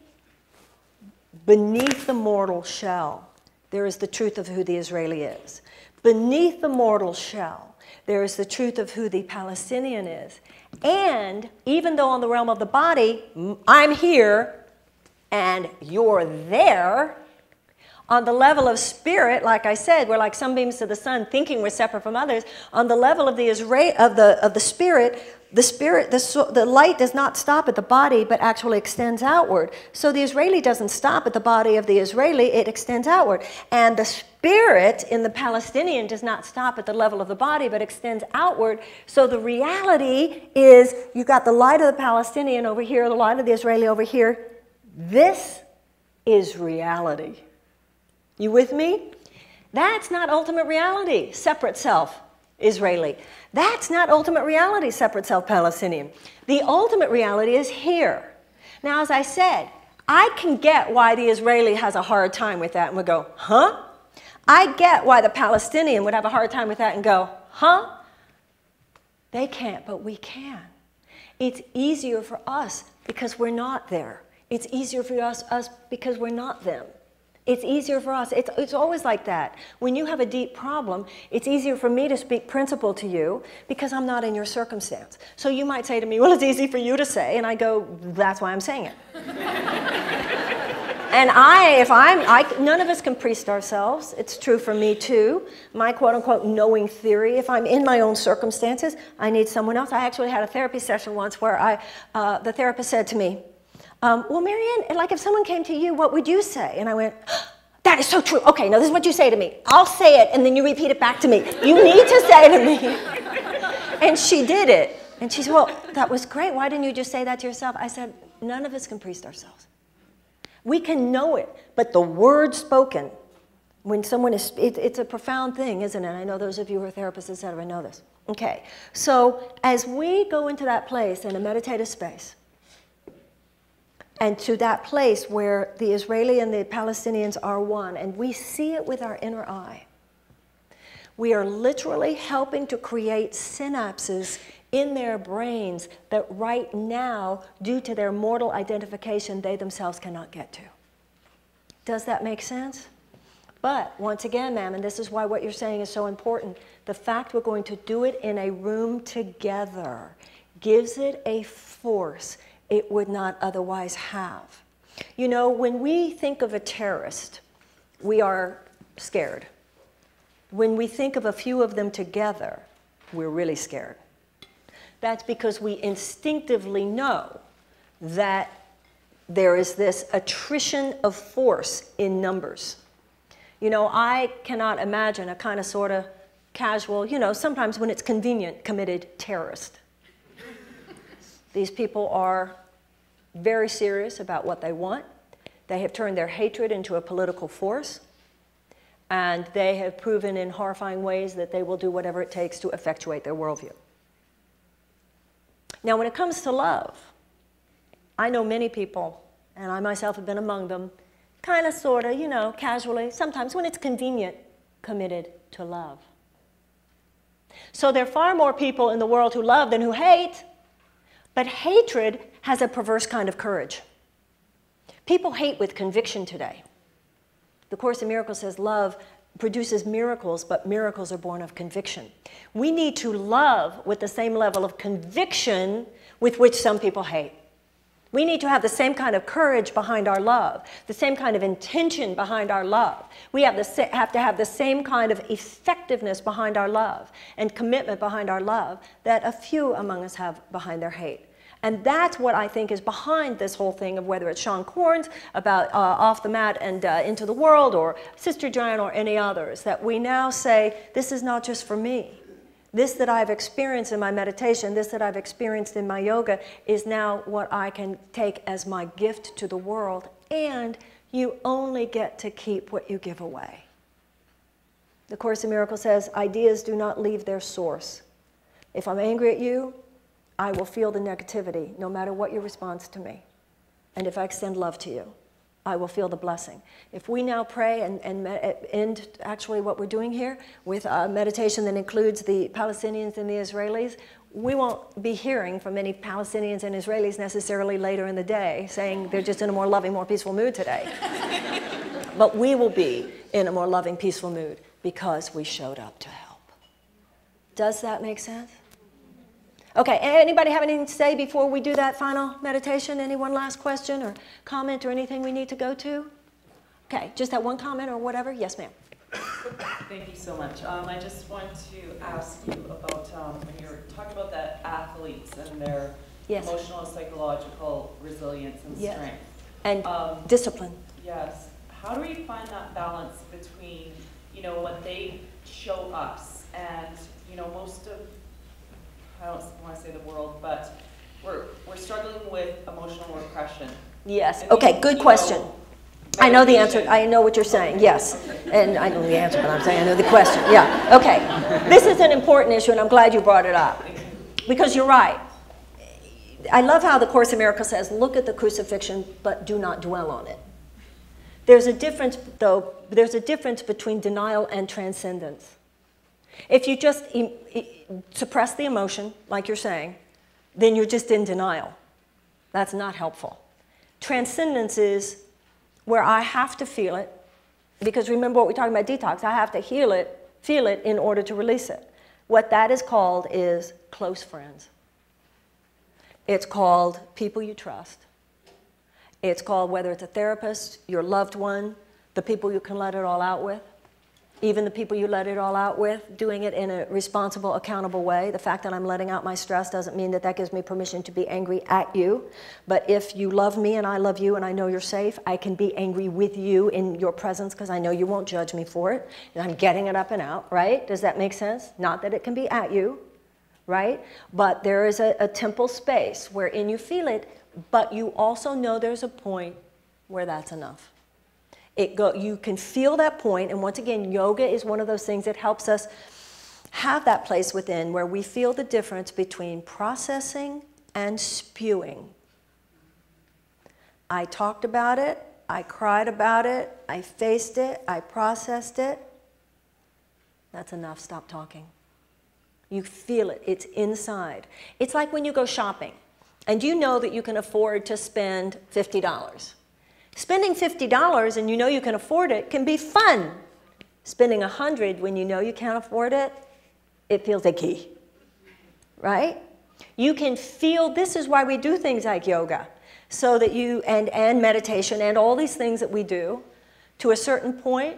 S1: beneath the mortal shell, there is the truth of who the Israeli is. Beneath the mortal shell, there is the truth of who the Palestinian is. And even though on the realm of the body, I'm here and you're there, on the level of spirit, like I said, we're like sunbeams to the sun, thinking we're separate from others. On the level of the Israel, of the of the spirit, the spirit, the, the light does not stop at the body, but actually extends outward. So the Israeli doesn't stop at the body of the Israeli; it extends outward. And the spirit in the Palestinian does not stop at the level of the body, but extends outward. So the reality is, you've got the light of the Palestinian over here, the light of the Israeli over here. This is reality. You with me? That's not ultimate reality, separate self, Israeli. That's not ultimate reality, separate self, Palestinian. The ultimate reality is here. Now, as I said, I can get why the Israeli has a hard time with that and would go, huh? I get why the Palestinian would have a hard time with that and go, huh? They can't, but we can. It's easier for us because we're not there. It's easier for us, us because we're not them. It's easier for us. It's, it's always like that. When you have a deep problem, it's easier for me to speak principle to you because I'm not in your circumstance. So you might say to me, Well, it's easy for you to say. And I go, That's why I'm saying it. and I, if I'm, I, none of us can priest ourselves. It's true for me too. My quote unquote knowing theory, if I'm in my own circumstances, I need someone else. I actually had a therapy session once where I, uh, the therapist said to me, um, well, Marianne, like if someone came to you, what would you say? And I went, that is so true. Okay, now this is what you say to me. I'll say it, and then you repeat it back to me. You need to say to me. and she did it. And she said, well, that was great. Why didn't you just say that to yourself? I said, none of us can priest ourselves. We can know it, but the word spoken, when someone is, it, it's a profound thing, isn't it? I know those of you who are therapists, et cetera, know this. Okay, so as we go into that place in a meditative space, and to that place where the Israeli and the Palestinians are one, and we see it with our inner eye. We are literally helping to create synapses in their brains that right now, due to their mortal identification, they themselves cannot get to. Does that make sense? But once again, ma'am, and this is why what you're saying is so important, the fact we're going to do it in a room together gives it a force it would not otherwise have. You know, when we think of a terrorist, we are scared. When we think of a few of them together, we're really scared. That's because we instinctively know that there is this attrition of force in numbers. You know, I cannot imagine a kind of sort of casual, you know, sometimes when it's convenient, committed terrorist. These people are very serious about what they want. They have turned their hatred into a political force. And they have proven in horrifying ways that they will do whatever it takes to effectuate their worldview. Now, when it comes to love, I know many people, and I myself have been among them, kind of, sort of, you know, casually, sometimes when it's convenient, committed to love. So there are far more people in the world who love than who hate. But hatred has a perverse kind of courage. People hate with conviction today. The Course in Miracles says love produces miracles, but miracles are born of conviction. We need to love with the same level of conviction with which some people hate. We need to have the same kind of courage behind our love, the same kind of intention behind our love. We have, the, have to have the same kind of effectiveness behind our love and commitment behind our love that a few among us have behind their hate. And that's what I think is behind this whole thing of whether it's Seane Corn's about uh, Off the Mat and uh, Into the World or Sister Giant or any others, that we now say, this is not just for me. This that I've experienced in my meditation, this that I've experienced in my yoga, is now what I can take as my gift to the world. And you only get to keep what you give away. The Course in Miracles says, ideas do not leave their source. If I'm angry at you, I will feel the negativity no matter what your response to me. And if I extend love to you, I will feel the blessing. If we now pray and, and end actually what we're doing here with a meditation that includes the Palestinians and the Israelis, we won't be hearing from any Palestinians and Israelis necessarily later in the day saying they're just in a more loving, more peaceful mood today. but we will be in a more loving, peaceful mood because we showed up to help. Does that make sense? Okay, anybody have anything to say before we do that final meditation? Any one last question or comment or anything we need to go to? Okay, just that one comment or whatever? Yes, ma'am.
S8: Thank you so much. Um, I just want to ask you about um, when you're talking about the athletes and their
S1: yes.
S8: emotional and psychological resilience and
S1: yes.
S8: strength.
S1: And um, discipline.
S8: Yes. How do we find that balance between, you know, what they show us and, you know, most of I don't want to say the world, but we're, we're struggling with emotional repression.
S1: Yes. And okay, good question. Know, I know the answer. I know what you're saying. Okay. Yes. Okay. And I know the answer, but I'm saying I know the question. Yeah. Okay. This is an important issue, and I'm glad you brought it up. Because you're right. I love how the Course in Miracles says, look at the crucifixion, but do not dwell on it. There's a difference, though, there's a difference between denial and transcendence. If you just suppress the emotion, like you're saying, then you're just in denial. That's not helpful. Transcendence is where I have to feel it, Because remember what we're talking about detox. I have to heal it, feel it in order to release it. What that is called is close friends. It's called people you trust. It's called whether it's a therapist, your loved one, the people you can let it all out with even the people you let it all out with, doing it in a responsible, accountable way. The fact that I'm letting out my stress doesn't mean that that gives me permission to be angry at you. But if you love me and I love you and I know you're safe, I can be angry with you in your presence because I know you won't judge me for it. And I'm getting it up and out, right? Does that make sense? Not that it can be at you, right? But there is a, a temple space wherein you feel it, but you also know there's a point where that's enough. It go, you can feel that point, and once again, yoga is one of those things that helps us have that place within where we feel the difference between processing and spewing. I talked about it, I cried about it, I faced it, I processed it. That's enough, stop talking. You feel it, it's inside. It's like when you go shopping and you know that you can afford to spend $50. Spending $50 and you know you can afford it can be fun. Spending 100 when you know you can't afford it, it feels icky. Right? You can feel this is why we do things like yoga. So that you and and meditation and all these things that we do to a certain point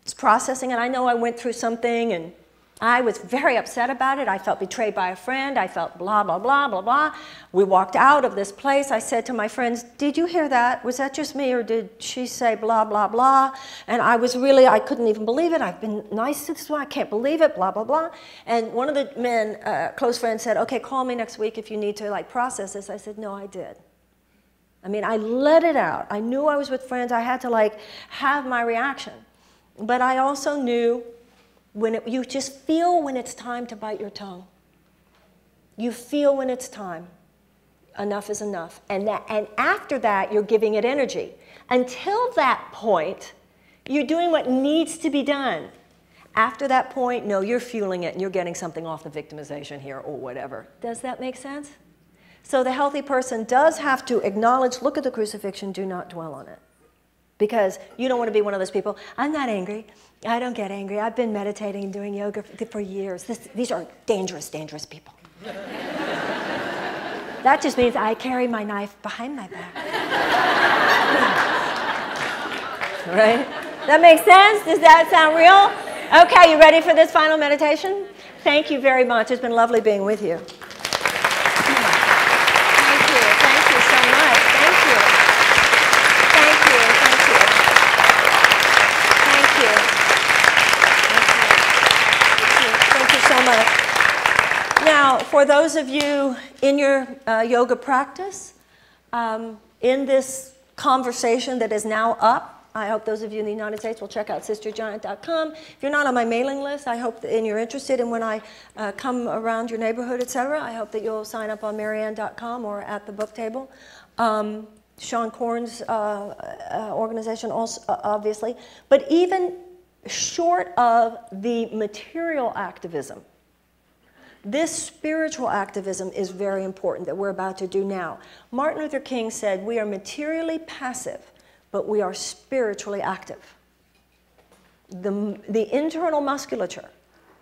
S1: it's processing and I know I went through something and I was very upset about it. I felt betrayed by a friend. I felt blah, blah, blah, blah, blah. We walked out of this place. I said to my friends, Did you hear that? Was that just me or did she say blah, blah, blah? And I was really, I couldn't even believe it. I've been nice to this one. I can't believe it, blah, blah, blah. And one of the men, uh, close friends, said, Okay, call me next week if you need to like process this. I said, No, I did. I mean, I let it out. I knew I was with friends. I had to like have my reaction. But I also knew when it, you just feel when it's time to bite your tongue. You feel when it's time. Enough is enough. And, that, and after that, you're giving it energy. Until that point, you're doing what needs to be done. After that point, no, you're fueling it and you're getting something off the victimization here or whatever. Does that make sense? So the healthy person does have to acknowledge, look at the crucifixion, do not dwell on it. Because you don't want to be one of those people, I'm not angry. I don't get angry. I've been meditating and doing yoga for, years. This, these are dangerous, dangerous people. that just means I carry my knife behind my back. right? That makes sense? Does that sound real? Okay, you ready for this final meditation? Thank you very much. It's been lovely being with you. For those of you in your uh, yoga practice, um, in this conversation that is now up, I hope those of you in the United States will check out sistergiant.com. If you're not on my mailing list, I hope that, and you're interested in when I uh, come around your neighborhood, etc., I hope that you'll sign up on marianne.com or at the book table. Um, Seane Corn's uh, uh, organization, also, uh, obviously. But even short of the material activism, this spiritual activism is very important that we're about to do now. Martin Luther King said, We are materially passive, but we are spiritually active. The, the internal musculature,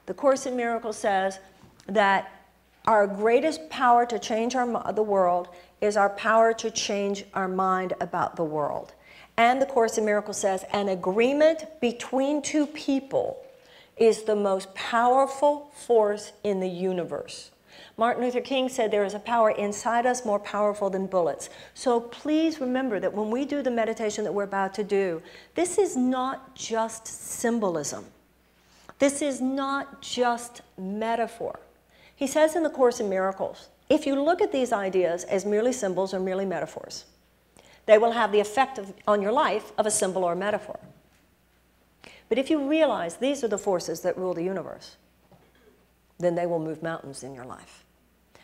S1: the Course in Miracles says that our greatest power to change our, the world is our power to change our mind about the world. And the Course in Miracles says an agreement between two people is the most powerful force in the universe. Martin Luther King said there is a power inside us more powerful than bullets. So please remember that when we do the meditation that we're about to do, this is not just symbolism. This is not just metaphor. He says in the Course in Miracles, if you look at these ideas as merely symbols or merely metaphors, they will have the effect of, on your life of a symbol or a metaphor. But if you realize these are the forces that rule the universe, then they will move mountains in your life.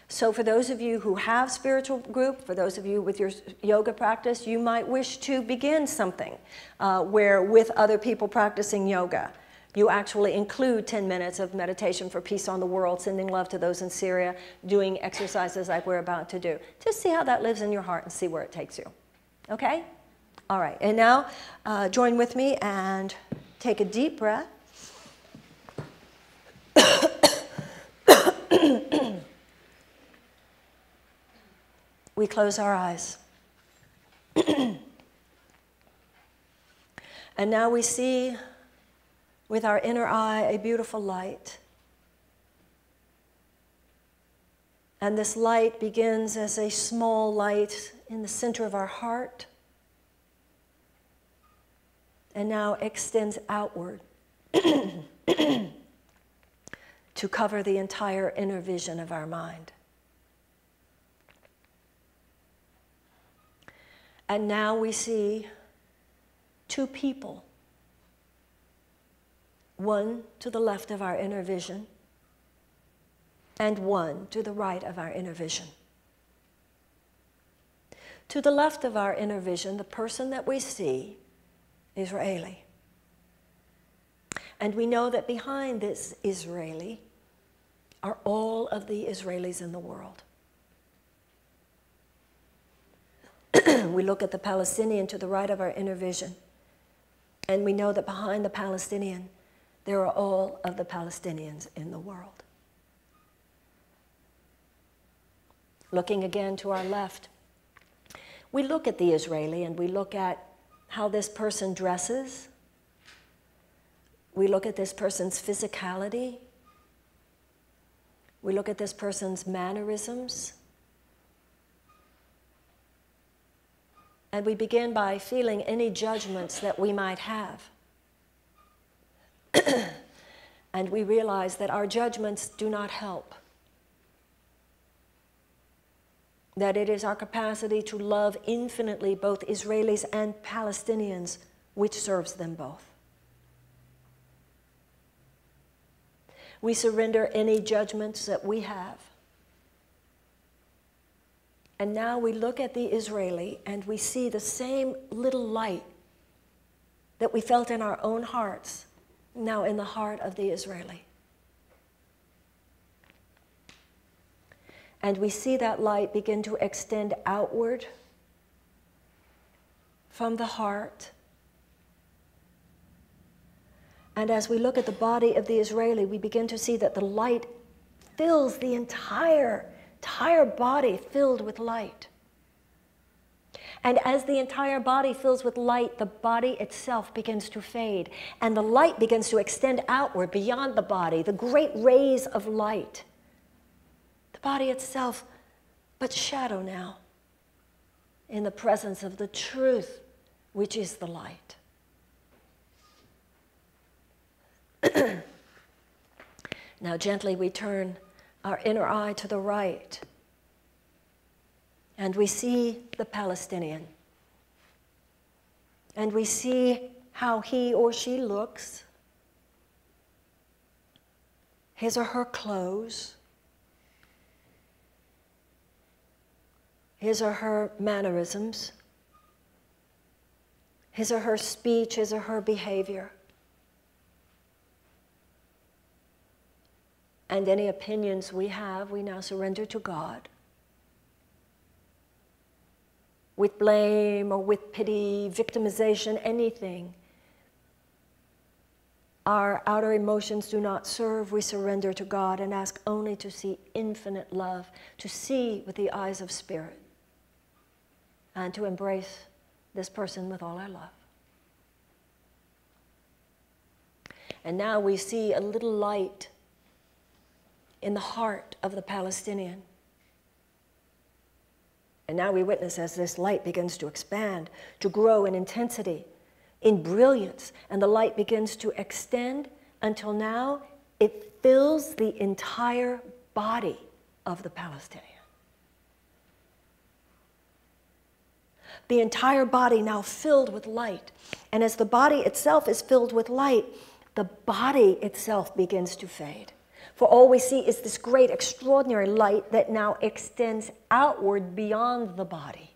S1: So for those of you who have spiritual group, for those of you with your yoga practice, you might wish to begin something uh, where with other people practicing yoga, you actually include 10 minutes of meditation for peace on the world, sending love to those in Syria, doing exercises like we're about to do. Just see how that lives in your heart and see where it takes you. Okay? All right, and now uh, join with me and take a deep breath. we close our eyes. and now we see with our inner eye a beautiful light. And this light begins as a small light in the center of our heart and now extends outward to cover the entire inner vision of our mind. And now we see two people, one to the left of our inner vision and one to the right of our inner vision. To the left of our inner vision, the person that we see Israeli. And we know that behind this Israeli are all of the Israelis in the world. we look at the Palestinian to the right of our inner vision, and we know that behind the Palestinian, there are all of the Palestinians in the world. Looking again to our left, we look at the Israeli and we look at how this person dresses. We look at this person's physicality. We look at this person's mannerisms. And we begin by feeling any judgments that we might have. and we realize that our judgments do not help. That it is our capacity to love infinitely both Israelis and Palestinians which serves them both. We surrender any judgments that we have. And now we look at the Israeli and we see the same little light that we felt in our own hearts, now in the heart of the Israeli. And we see that light begin to extend outward from the heart. And as we look at the body of the Israeli, we begin to see that the light fills the entire, entire body filled with light. And as the entire body fills with light, the body itself begins to fade. And the light begins to extend outward beyond the body, the great rays of light the body itself, but shadow now, in the presence of the truth, which is the light. now, gently, we turn our inner eye to the right, and we see the Palestinian. And we see how he or she looks, his or her clothes, his or her mannerisms, his or her speech, his or her behavior, and any opinions we have, we now surrender to God. With blame or with pity, victimization, anything. Our outer emotions do not serve. We surrender to God and ask only to see infinite love, to see with the eyes of spirit and to embrace this person with all our love. And now we see a little light in the heart of the Palestinian. And now we witness as this light begins to expand, to grow in intensity, in brilliance, and the light begins to extend until now it fills the entire body of the Palestinian. The entire body now filled with light. And as the body itself is filled with light, the body itself begins to fade. For all we see is this great, extraordinary light that now extends outward beyond the body.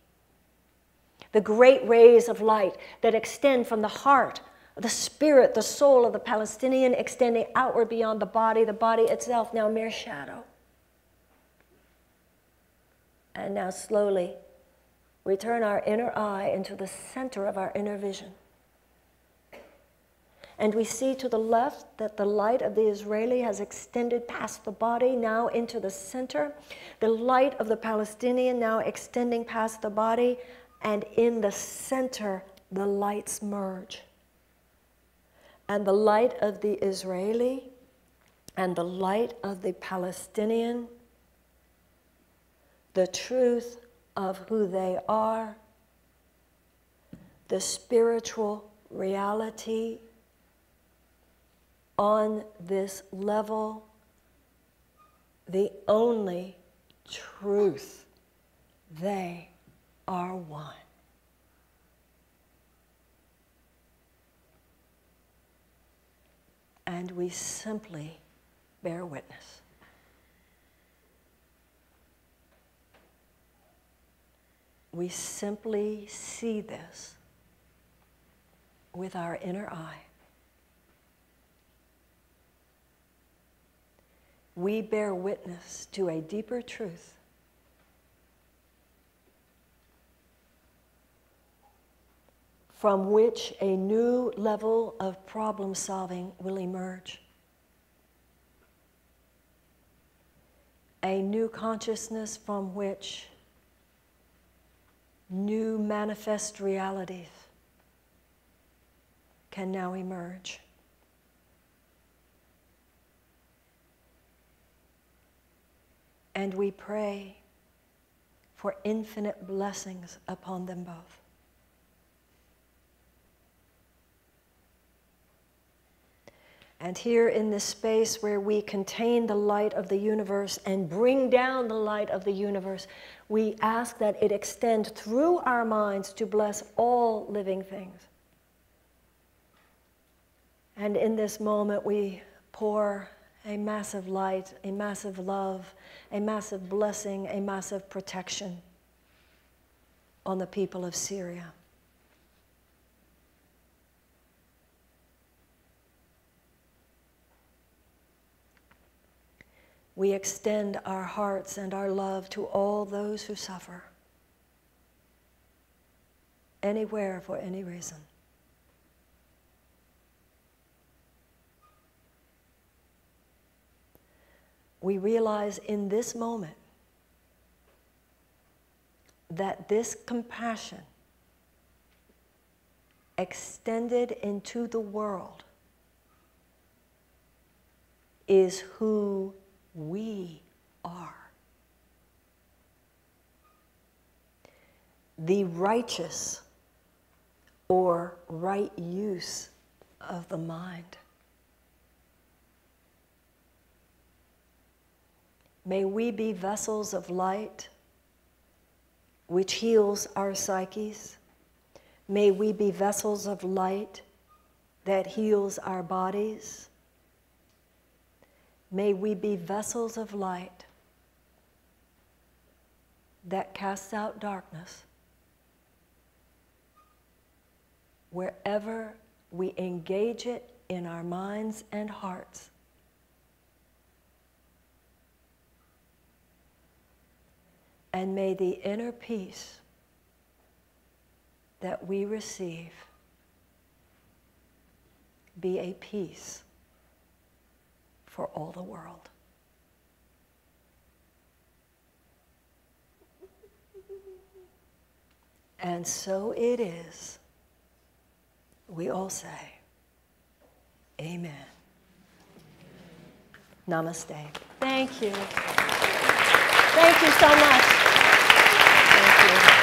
S1: The great rays of light that extend from the heart, the spirit, the soul of the Palestinian, extending outward beyond the body, the body itself now mere shadow. And now slowly, we turn our inner eye into the center of our inner vision. And we see to the left that the light of the Israeli has extended past the body, now into the center. The light of the Palestinian now extending past the body, and in the center, the lights merge. And the light of the Israeli and the light of the Palestinian, the truth of who they are, the spiritual reality on this level, the only truth, they are one. And we simply bear witness. We simply see this with our inner eye. We bear witness to a deeper truth. From which a new level of problem solving will emerge. A new consciousness from which new manifest realities can now emerge. And we pray for infinite blessings upon them both. And here in this space where we contain the light of the universe and bring down the light of the universe, we ask that it extend through our minds to bless all living things. And in this moment, we pour a massive light, a massive love, a massive blessing, a massive protection on the people of Syria. We extend our hearts and our love to all those who suffer, anywhere for any reason. We realize in this moment that this compassion extended into the world is who we are. The righteous or right use of the mind. May we be vessels of light which heals our psyches. May we be vessels of light that heals our bodies. May we be vessels of light that casts out darkness wherever we engage it in our minds and hearts. And may the inner peace that we receive be a peace for all the world. And so it is. We all say, Amen. Namaste. Thank you. Thank you so much. Thank you.